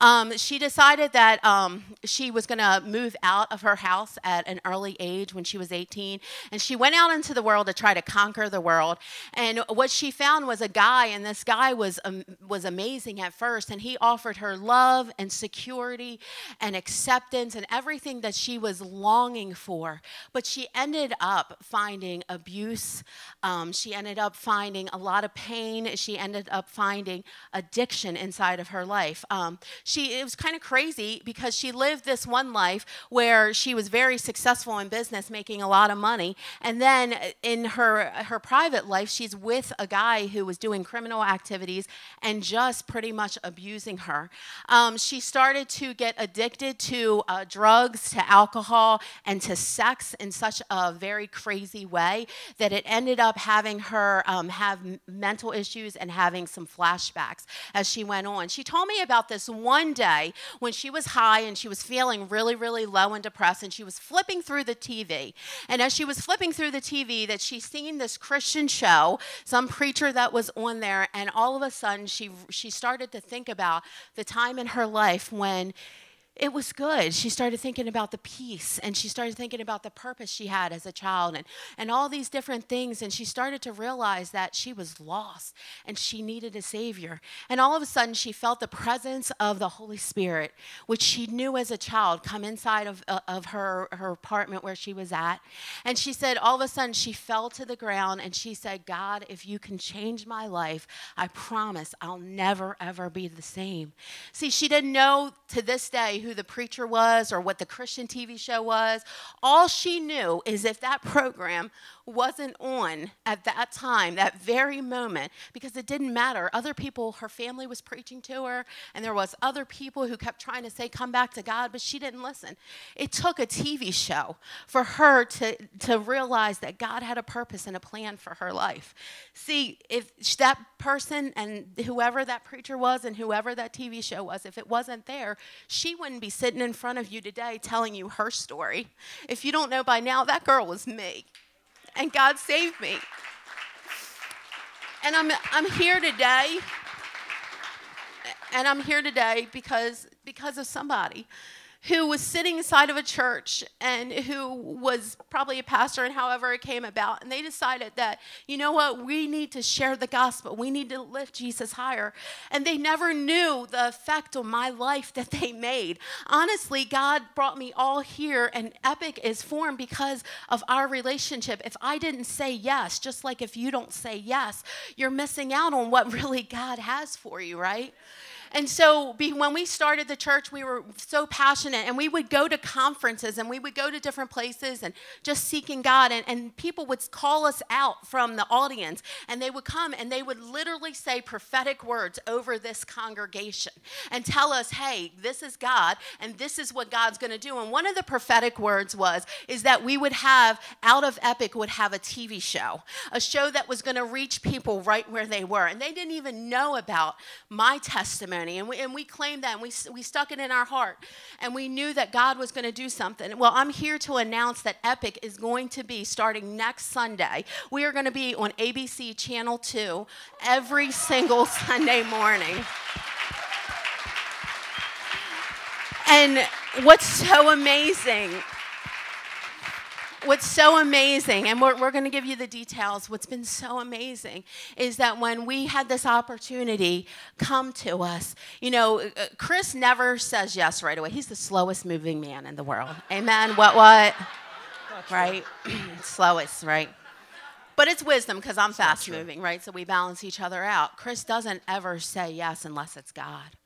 Um, she decided that um, she was going to move out of her house at an early age when she was 18, and she went out into the world to try to conquer the world. And what she found was a guy, and this guy was was amazing at first, and he offered her love and security and acceptance and everything that she was longing for. But she ended up finding abuse. Um, she ended up finding a lot of pain. She ended up finding addiction inside of her life. Um, she it was kind of crazy because she lived this one life where she was very successful in business, making a lot of money, and then in her her private life, she's with a guy who was doing criminal activities and just pretty much abusing her. Um, she started to get addicted to uh, drugs, to alcohol, and to sex in such a very crazy way that it ended up having her um, have mental issues and having some flashbacks as she went on. She told me about this one day when she was high and she was feeling really, really low and depressed, and she was flipping through the TV. And as she was flipping through the TV, that she seen this Christian show, some preacher that was on there, and all of a sudden she she started to think about the time in her life when it was good. She started thinking about the peace and she started thinking about the purpose she had as a child and, and all these different things. And she started to realize that she was lost and she needed a Savior. And all of a sudden, she felt the presence of the Holy Spirit, which she knew as a child, come inside of, uh, of her, her apartment where she was at. And she said, all of a sudden, she fell to the ground and she said, God, if you can change my life, I promise I'll never, ever be the same. See, she didn't know to this day who the preacher was or what the Christian TV show was. All she knew is if that program wasn't on at that time, that very moment, because it didn't matter. Other people, her family was preaching to her, and there was other people who kept trying to say, come back to God, but she didn't listen. It took a TV show for her to, to realize that God had a purpose and a plan for her life. See, if that person and whoever that preacher was and whoever that TV show was, if it wasn't there, she wouldn't be sitting in front of you today telling you her story. If you don't know by now, that girl was me. And God saved me. And I'm, I'm here today. And I'm here today because, because of somebody who was sitting inside of a church and who was probably a pastor and however it came about and they decided that you know what we need to share the gospel. We need to lift jesus higher. And they never knew the effect on my life that they made. Honestly god brought me all here and epic is formed because of our relationship. If i didn't say yes just like if you don't say yes you're missing out on what really god has for you right and so be, when we started the church, we were so passionate and we would go to conferences and we would go to different places and just seeking God. And, and people would call us out from the audience and they would come and they would literally say prophetic words over this congregation and tell us, hey, this is God and this is what God's going to do. And one of the prophetic words was, is that we would have, out of Epic, would have a TV show, a show that was going to reach people right where they were. And they didn't even know about my testimony testimony. And we, and we claimed that and we, we stuck it in our heart. And we knew that God was going to do something. Well, I'm here to announce that Epic is going to be starting next Sunday. We are going to be on ABC Channel 2 every single Sunday morning. And what's so amazing what's so amazing, and we're, we're going to give you the details, what's been so amazing is that when we had this opportunity come to us, you know, uh, Chris never says yes right away. He's the slowest moving man in the world. Amen. What, what? right? slowest, right? But it's wisdom because I'm fast moving, right? So we balance each other out. Chris doesn't ever say yes unless it's God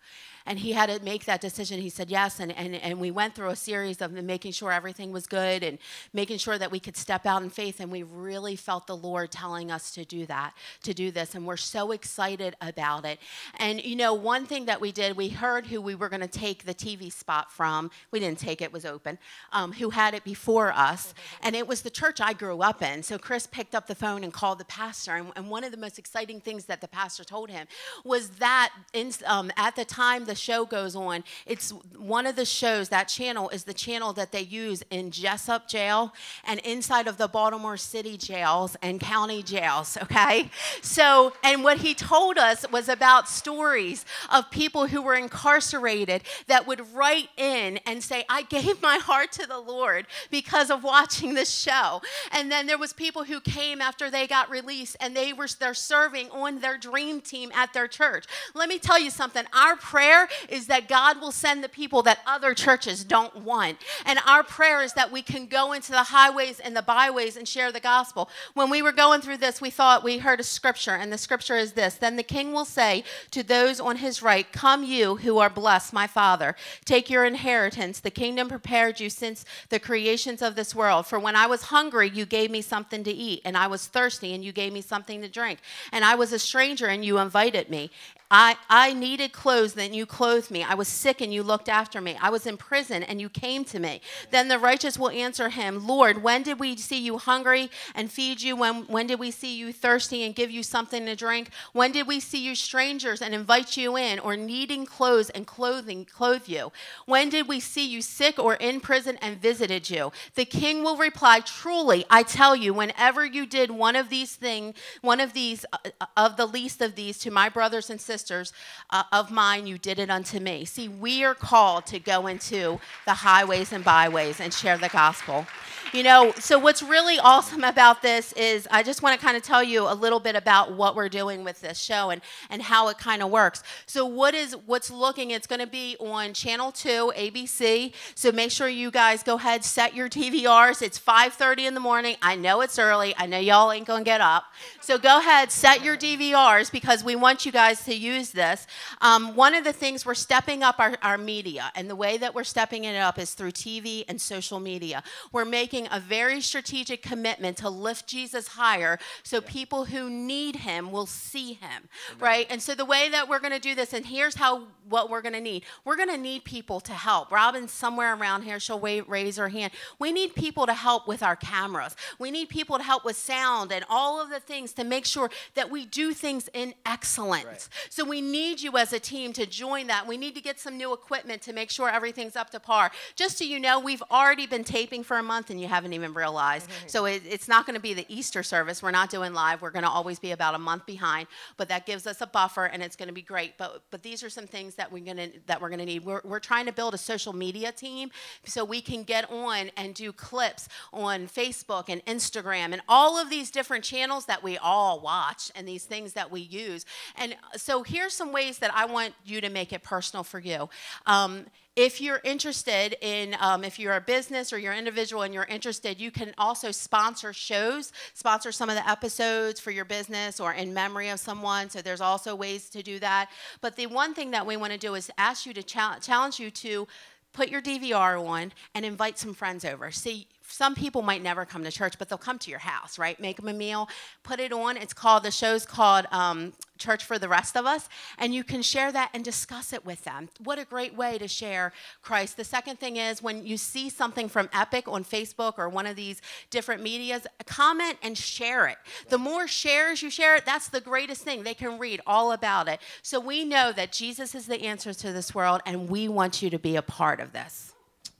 and he had to make that decision. He said yes, and, and, and we went through a series of making sure everything was good and making sure that we could step out in faith, and we really felt the Lord telling us to do that, to do this, and we're so excited about it. And you know, one thing that we did, we heard who we were going to take the TV spot from. We didn't take it; it was open. Um, who had it before us, and it was the church I grew up in. So Chris picked up the phone and called the pastor, and, and one of the most exciting things that the pastor told him was that in, um, at the time the show goes on, it's one of the shows, that channel is the channel that they use in Jessup Jail and inside of the Baltimore City jails and county jails, okay? So, and what he told us was about stories of people who were incarcerated that would write in and say, I gave my heart to the Lord because of watching this show. And then there was people who came after they got released and they were they're serving on their dream team at their church. Let me tell you something. Our prayer prayer is that God will send the people that other churches don't want. And our prayer is that we can go into the highways and the byways and share the gospel. When we were going through this, we thought we heard a scripture, and the scripture is this Then the king will say to those on his right, Come, you who are blessed, my father, take your inheritance. The kingdom prepared you since the creations of this world. For when I was hungry, you gave me something to eat, and I was thirsty, and you gave me something to drink. And I was a stranger, and you invited me. I, I needed clothes, then you clothed me. I was sick, and you looked after me. I was in prison, and you came to me. Then the righteous will answer him, Lord, when did we see you hungry and feed you? When, when did we see you thirsty and give you something to drink? When did we see you strangers and invite you in, or needing clothes and clothing, clothe you? When did we see you sick or in prison and visited you? The king will reply, Truly, I tell you, whenever you did one of these things, one of these, uh, of the least of these to my brothers and sisters, sisters uh, of mine, you did it unto me. See, we are called to go into the highways and byways and share the gospel. You know, so what's really awesome about this is I just want to kind of tell you a little bit about what we're doing with this show and, and how it kind of works. So what is what's looking, it's going to be on channel 2, ABC. So make sure you guys go ahead, set your DVRs. It's 5:30 in the morning. I know it's early. I know y'all ain't going to get up. So go ahead, set your DVRs because we want you guys to use this. Um, one of the things we're stepping up our, our media, and the way that we're stepping it up is through TV and social media. We're making a very strategic commitment to lift Jesus higher so people who need him will see him, right? And so the way that we're going to do this, and here's how what we're going to need we're going to need people to help. Robin's somewhere around here, she'll wave, raise her hand. We need people to help with our cameras, we need people to help with sound and all of the things to make sure that we do things in excellence. Right. So we need you as a team to join that. We need to get some new equipment to make sure everything's up to par. Just so you know, we've already been taping for a month and you haven't even realized. Mm-hmm. So it, it's not going to be the Easter service. We're not doing live. We're going to always be about a month behind, but that gives us a buffer and it's going to be great. But but these are some things that we're going to that we're going to need. We're, we're trying to build a social media team so we can get on and do clips on Facebook and Instagram and all of these different channels that we all watch and these things that we use. And so here's some ways that I want you to make it personal for you. Um, if you're interested in, um, if you're a business or you're an individual and you're interested, you can also sponsor shows, sponsor some of the episodes for your business or in memory of someone. So there's also ways to do that. But the one thing that we want to do is ask you to challenge you to put your DVR on and invite some friends over. See, some people might never come to church, but they'll come to your house, right? Make them a meal, put it on. It's called, the show's called um, Church for the Rest of Us, and you can share that and discuss it with them. What a great way to share Christ. The second thing is when you see something from Epic on Facebook or one of these different medias, comment and share it. The more shares you share it, that's the greatest thing. They can read all about it. So we know that Jesus is the answer to this world, and we want you to be a part of this.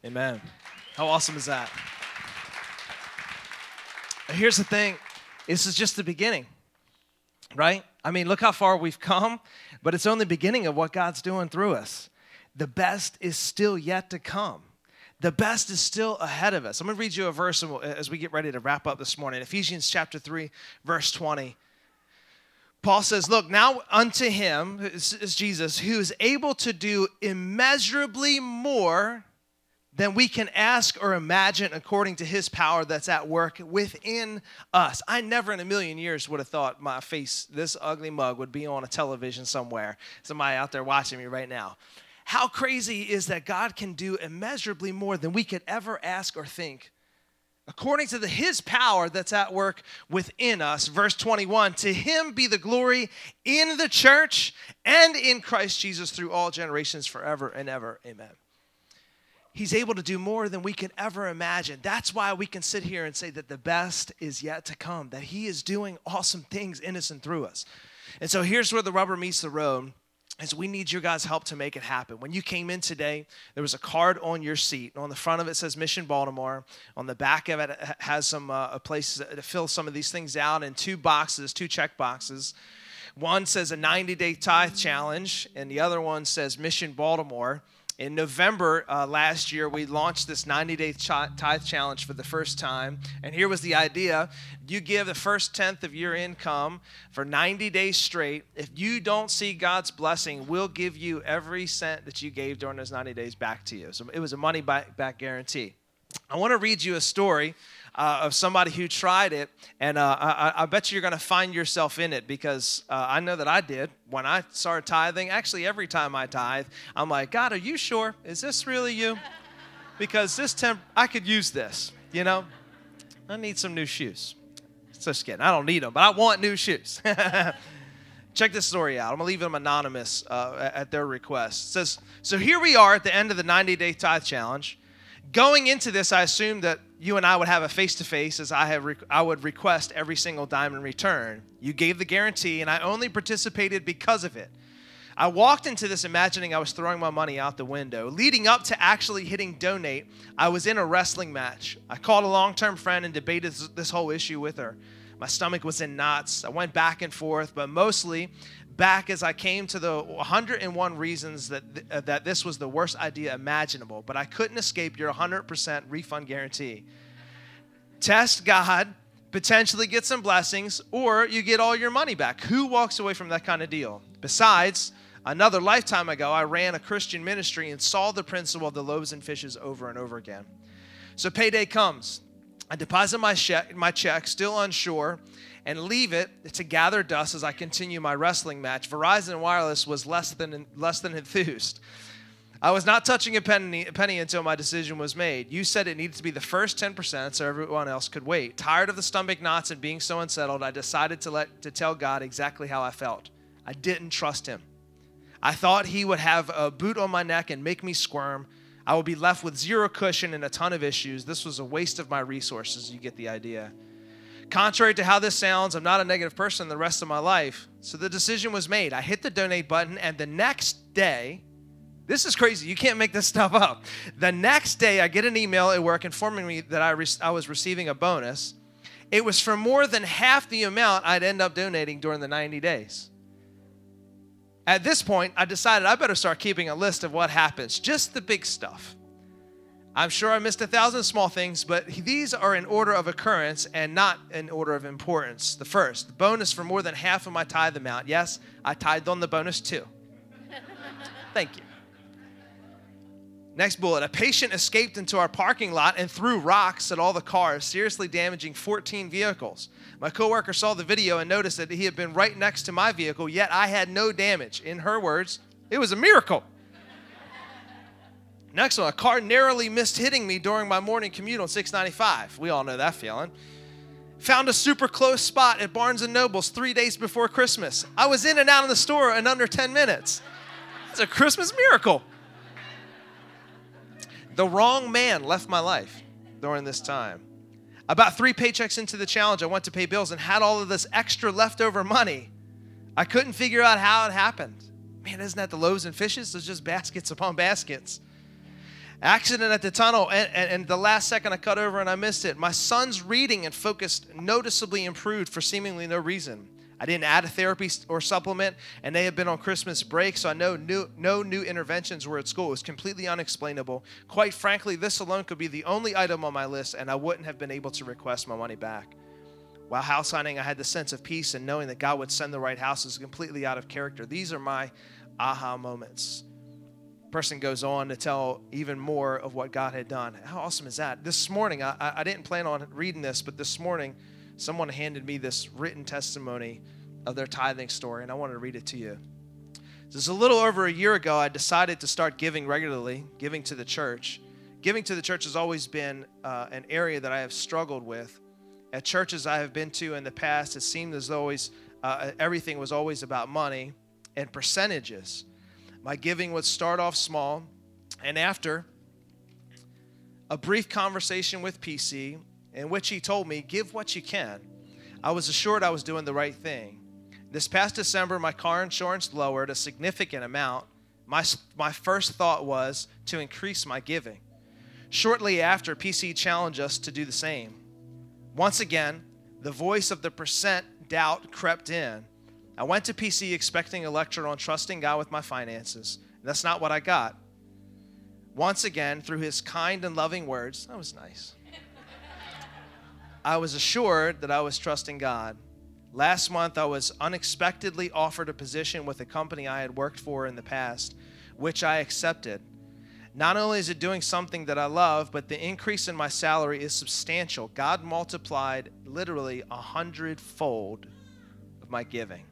Amen. How awesome is that? Here's the thing this is just the beginning, right? I mean, look how far we've come, but it's only the beginning of what God's doing through us. The best is still yet to come. The best is still ahead of us. I'm going to read you a verse as we get ready to wrap up this morning. Ephesians chapter 3, verse 20. Paul says, Look, now unto him, is Jesus, who is able to do immeasurably more than we can ask or imagine according to his power that's at work within us. I never in a million years would have thought my face, this ugly mug, would be on a television somewhere. Somebody out there watching me right now. How crazy is that God can do immeasurably more than we could ever ask or think? According to the, his power that's at work within us. Verse 21 To him be the glory in the church and in Christ Jesus through all generations forever and ever. Amen. He's able to do more than we can ever imagine. That's why we can sit here and say that the best is yet to come, that He is doing awesome things in us and through us. And so here's where the rubber meets the road. Is we need your guys' help to make it happen. When you came in today, there was a card on your seat. On the front of it says Mission Baltimore. On the back of it has some uh, a place to fill some of these things out in two boxes, two check boxes. One says a 90 day tithe challenge, and the other one says Mission Baltimore in November uh, last year, we launched this 90 day tithe challenge for the first time. And here was the idea you give the first tenth of your income for 90 days straight. If you don't see God's blessing, we'll give you every cent that you gave during those 90 days back to you. So it was a money back guarantee. I want to read you a story uh, of somebody who tried it, and uh, I, I, bet you you're going to find yourself in it because uh, I know that I did when I started tithing. Actually, every time I tithe, I'm like, God, are you sure? Is this really you? Because this temp, I could use this. You know, I need some new shoes. Just kidding. I don't need them, but I want new shoes. Check this story out. I'm to leave them anonymous uh, at their request. It says, So here we are at the end of the 90 day tithe challenge. Going into this, I assumed that you and I would have a face to face as I, have I would request every single dime in return. You gave the guarantee, and I only participated because of it. I walked into this imagining I was throwing my money out the window. Leading up to actually hitting donate, I was in a wrestling match. I called a long term friend and debated this whole issue with her. My stomach was in knots. I went back and forth, but mostly back as I came to the 101 reasons that, th- uh, that this was the worst idea imaginable, but I couldn't escape your 100% refund guarantee. Test God, potentially get some blessings, or you get all your money back. Who walks away from that kind of deal? Besides, another lifetime ago, I ran a Christian ministry and saw the principle of the loaves and fishes over and over again. So payday comes. I deposit my check, my check, still unsure, and leave it to gather dust as I continue my wrestling match. Verizon Wireless was less than less than enthused. I was not touching a penny, a penny until my decision was made. You said it needed to be the first 10% so everyone else could wait. Tired of the stomach knots and being so unsettled, I decided to let to tell God exactly how I felt. I didn't trust him. I thought he would have a boot on my neck and make me squirm. I would be left with zero cushion and a ton of issues. This was a waste of my resources. You get the idea. Contrary to how this sounds, I'm not a negative person the rest of my life. So the decision was made. I hit the donate button, and the next day, this is crazy. You can't make this stuff up. The next day, I get an email at work informing me that I, re- I was receiving a bonus. It was for more than half the amount I'd end up donating during the 90 days. At this point, I decided I better start keeping a list of what happens, just the big stuff. I'm sure I missed a thousand small things, but these are in order of occurrence and not in order of importance. The first, the bonus for more than half of my tithe amount. Yes, I tithed on the bonus too. Thank you. Next bullet. A patient escaped into our parking lot and threw rocks at all the cars, seriously damaging 14 vehicles. My coworker saw the video and noticed that he had been right next to my vehicle, yet I had no damage. In her words, it was a miracle. Next one, a car narrowly missed hitting me during my morning commute on 695. We all know that feeling. Found a super close spot at Barnes & Noble's three days before Christmas. I was in and out of the store in under 10 minutes. It's a Christmas miracle. The wrong man left my life during this time. About three paychecks into the challenge, I went to pay bills and had all of this extra leftover money. I couldn't figure out how it happened. Man, isn't that the loaves and fishes? There's just baskets upon baskets. Accident at the tunnel, and, and, and, the last second I cut over and I missed it. My son's reading and focus noticeably improved for seemingly no reason. I didn't add a therapy or supplement, and they had been on Christmas break, so I know new, no new interventions were at school. It was completely unexplainable. Quite frankly, this alone could be the only item on my list, and I wouldn't have been able to request my money back. While house hunting, I had the sense of peace and knowing that God would send the right houses completely out of character. These are my aha moments person goes on to tell even more of what God had done. How awesome is that? This morning, I, I didn't plan on reading this, but this morning, someone handed me this written testimony of their tithing story, and I wanted to read it to you. Is a little over a year ago, I decided to start giving regularly, giving to the church. Giving to the church has always been uh, an area that I have struggled with. At churches I have been to in the past, it seemed as though always, uh, everything was always about money and percentages. My giving would start off small, and after a brief conversation with PC, in which he told me, Give what you can, I was assured I was doing the right thing. This past December, my car insurance lowered a significant amount. My, my first thought was to increase my giving. Shortly after, PC challenged us to do the same. Once again, the voice of the percent doubt crept in, I went to PC expecting a lecture on trusting God with my finances. That's not what I got. Once again, through his kind and loving words, that was nice. I was assured that I was trusting God. Last month, I was unexpectedly offered a position with a company I had worked for in the past, which I accepted. Not only is it doing something that I love, but the increase in my salary is substantial. God multiplied literally a hundredfold of my giving.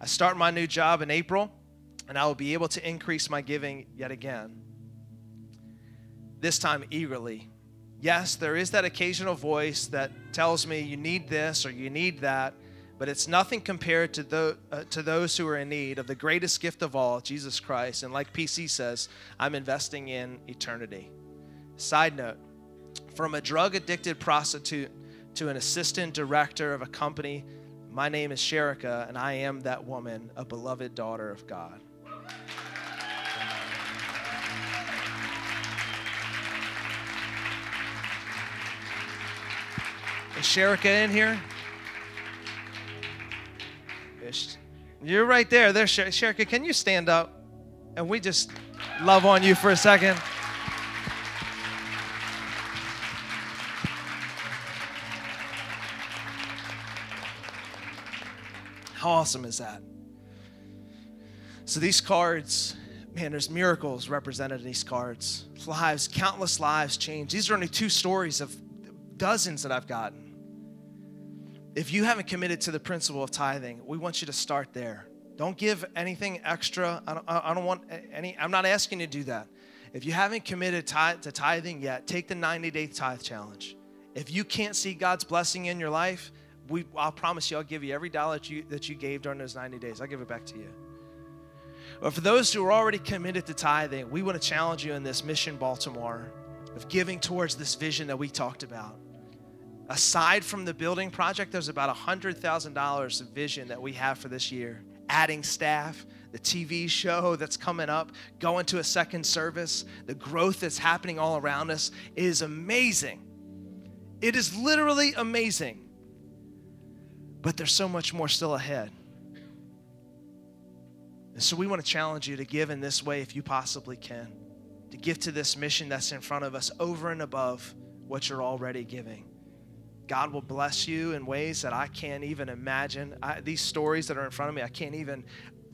I start my new job in April, and I will be able to increase my giving yet again. This time, eagerly. Yes, there is that occasional voice that tells me you need this or you need that, but it's nothing compared to, the, uh, to those who are in need of the greatest gift of all, Jesus Christ. And like PC says, I'm investing in eternity. Side note from a drug addicted prostitute to an assistant director of a company my name is Sherika, and I am that woman, a beloved daughter of God. Is Sherika in here? You're right there. There, Sherika. Can you stand up? And we just love on you for a second. How awesome is that? So these cards, man, there's miracles represented in these cards. Lives, countless lives changed. These are only two stories of dozens that I've gotten. If you haven't committed to the principle of tithing, we want you to start there. Don't give anything extra. I don't, I don't want any, I'm not asking you to do that. If you haven't committed to tithing yet, take the 90 day tithe challenge. If you can't see God's blessing in your life, we, I'll promise you, I'll give you every dollar that you, that you gave during those 90 days. I'll give it back to you. But for those who are already committed to tithing, we want to challenge you in this Mission Baltimore of giving towards this vision that we talked about. Aside from the building project, there's about $100,000 of vision that we have for this year. Adding staff, the TV show that's coming up, going to a second service, the growth that's happening all around us is amazing. It is literally amazing. But there's so much more still ahead. And so we want to challenge you to give in this way if you possibly can, to give to this mission that's in front of us over and above what you're already giving. God will bless you in ways that I can't even imagine. I, these stories that are in front of me, I can't even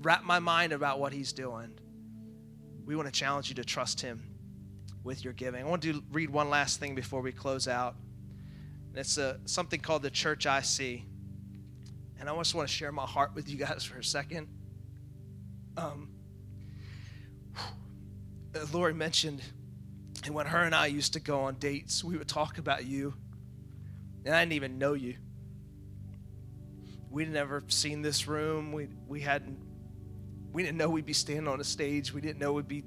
wrap my mind about what He's doing. We want to challenge you to trust Him with your giving. I want to read one last thing before we close out. And it's a, something called the Church I See. And I just want to share my heart with you guys for a second. Um, Lori mentioned, and when her and I used to go on dates, we would talk about you and I didn't even know you. We'd never seen this room. We, we hadn't, we didn't know we'd be standing on a stage. We didn't know we'd be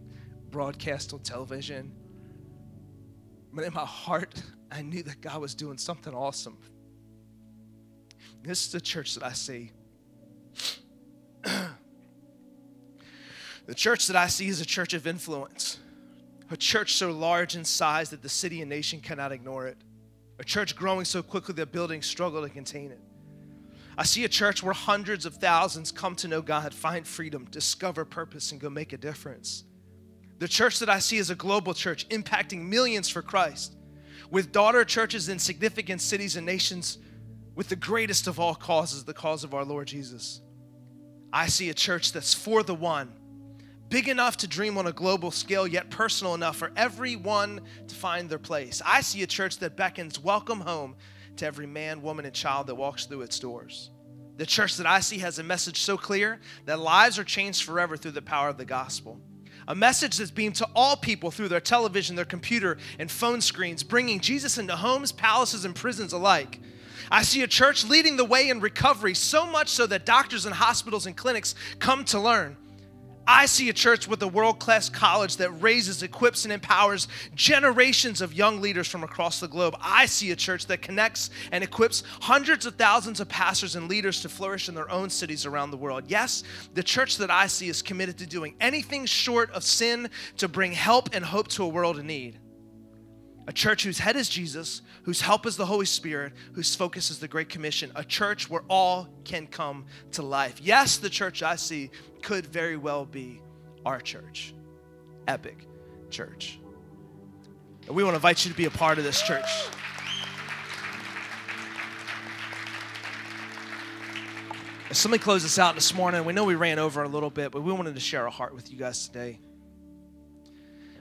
broadcast on television. But in my heart, I knew that God was doing something awesome. This is the church that I see. the church that I see is a church of influence, a church so large in size that the city and nation cannot ignore it a church growing so quickly that buildings struggle to contain it. I see a church where hundreds of thousands come to know God, find freedom, discover purpose, and go make a difference. The church that I see is a global church impacting millions for Christ, with daughter churches in significant cities and nations, with the greatest of all causes, the cause of our Lord Jesus. I see a church that's for the one big enough to dream on a global scale, yet personal enough for everyone to find their place. I see a church that beckons welcome home to every man, woman, and child that walks through its doors. The church that I see has a message so clear that lives are changed forever through the power of the gospel. A message that's beamed to all people through their television, their computer, and phone screens, bringing Jesus into homes, palaces, and prisons alike. I see a church leading the way in recovery, so much so that doctors and hospitals and clinics come to learn. I see a church with a world class college that raises, equips, and empowers generations of young leaders from across the globe. I see a church that connects and equips hundreds of thousands of pastors and leaders to flourish in their own cities around the world. Yes, the church that I see is committed to doing anything short of sin to bring help and hope to a world in need a church whose head is Jesus, whose help is the Holy Spirit, whose focus is the Great Commission, a church where all can come to life. Yes, the church I see could very well be our church, Epic Church. And we want to invite you to be a part of this church. As somebody close us out this morning, we know we ran over a little bit, but we wanted to share our heart with you guys today.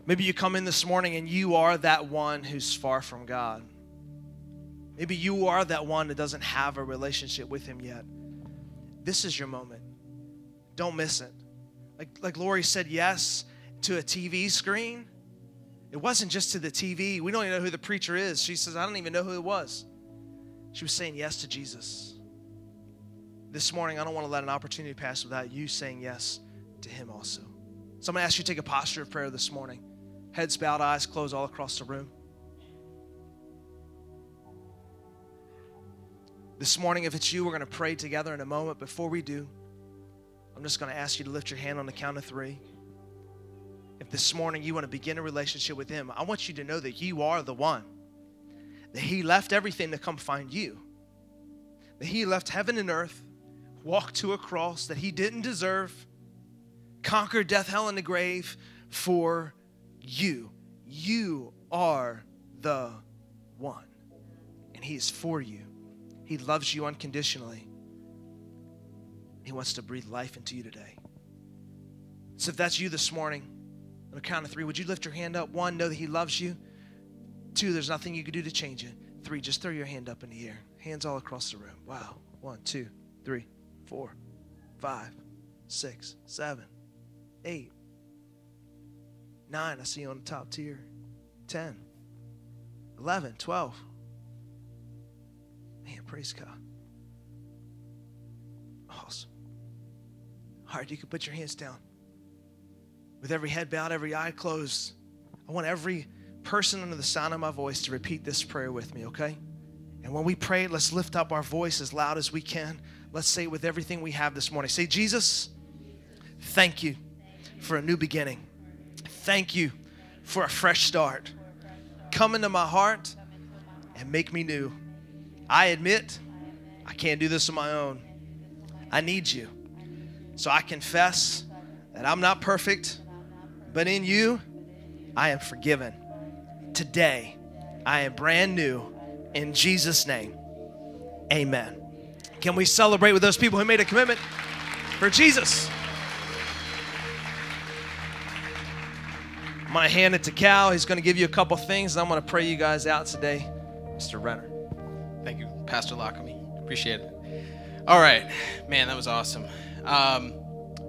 Maybe you come in this morning and you are that one who's far from God. Maybe you are that one that doesn't have a relationship with Him yet. This is your moment. Don't miss it. Like, like Lori said yes to a TV screen. It wasn't just to the TV. We don't even know who the preacher is. She says, I don't even know who it was. She was saying yes to Jesus. This morning, I don't want to let an opportunity pass without you saying yes to Him also. So I'm going to ask you to take a posture of prayer this morning. Heads bowed, eyes closed all across the room. This morning, if it's you, we're going to pray together in a moment. Before we do, I'm just going to ask you to lift your hand on the count of three. If this morning you want to begin a relationship with Him, I want you to know that you are the one. That He left everything to come find you. That He left heaven and earth, walked to a cross that He didn't deserve, conquered death, hell, and the grave for you. You are the one. And He is for you. He loves you unconditionally. He wants to breathe life into you today. So if that's you this morning, on a count of three, would you lift your hand up? One, know that He loves you. Two, there's nothing you can do to change it. Three, just throw your hand up in the air. Hands all across the room. Wow. One, two, three, four, five, six, seven, eight, nine. I see you on the top tier. 10, 11, 12. Man, praise God. Awesome. All right, you can put your hands down. With every head bowed, every eye closed, I want every person under the sound of my voice to repeat this prayer with me, okay? And when we pray, let's lift up our voice as loud as we can. Let's say it with everything we have this morning. Say, Jesus, thank you for a new beginning. Thank you for a fresh start. Come into my heart and make me new. I admit I can't do this on my own. I need you. So I confess that I'm not perfect, but in you, I am forgiven. Today, I am brand new. In Jesus' name, amen. Can we celebrate with those people who made a commitment for Jesus? I'm going to hand it to Cal. He's going to give you a couple things, and I'm going to pray you guys out today. Mr. Renner.
Pastor Lockamy. Appreciate it. All right. Man, that was awesome. Um,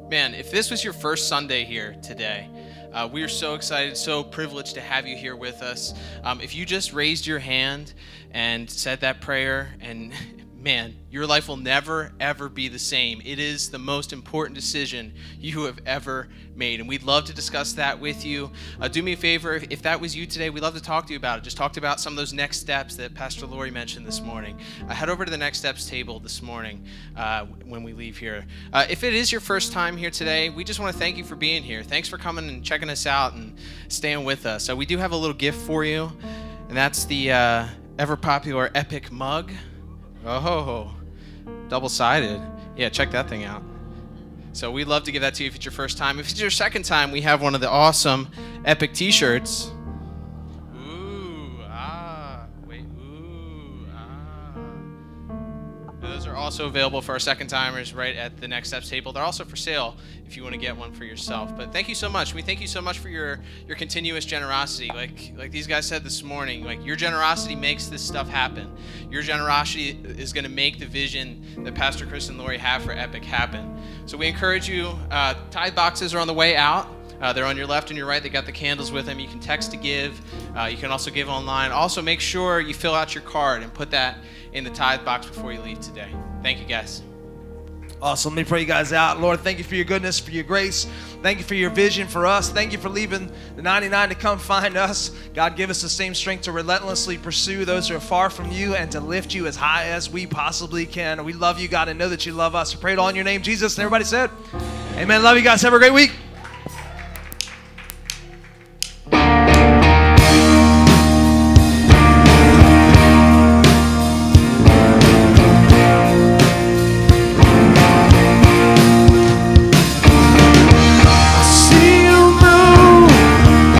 man, if this was your first Sunday here today, uh, we are so excited, so privileged to have you here with us. Um, if you just raised your hand and said that prayer and man, your life will never, ever be the same. It is the most important decision you have ever made. And we'd love to discuss that with you. Uh, do me a favor, if, if, that was you today, we'd love to talk to you about it. Just talked about some of those next steps that Pastor Lori mentioned this morning. Uh, head over to the next steps table this morning uh, when we leave here. Uh, if it is your first time here today, we just want to thank you for being here. Thanks for coming and checking us out and staying with us. So we do have a little gift for you, and that's the uh, ever popular Epic mug. Oh, double sided. Yeah, check that thing out. So we'd love to give that to you if it's your first time. If it's your second time, we have one of the awesome Epic t Those are also available for our second timers right at the Next Steps table. They're also for sale if you want to get one for yourself. But thank you so much. We thank you so much for your your continuous generosity. Like like these guys said this morning, like your generosity makes this stuff happen. Your generosity is going to make the vision that Pastor Chris and Lori have for Epic happen. So we encourage you. Uh, tithe boxes are on the way out. Uh, they're on your left and your right. They got the candles with them. You can text to give. Uh, you can also give online. Also, make sure you fill out your card and put that in the tithe box before you leave today. Thank you, guys.
Awesome. Let me pray you guys out. Lord, thank you for your goodness, for your grace. Thank you for your vision for us. Thank you for leaving the 99 to come find us. God, give us the same strength to relentlessly pursue those who are far from you and to lift you as high as we possibly can. We love you, God, and know that you love us. We pray it all in your name, Jesus. And everybody said, Amen. Love you guys. Have a great week.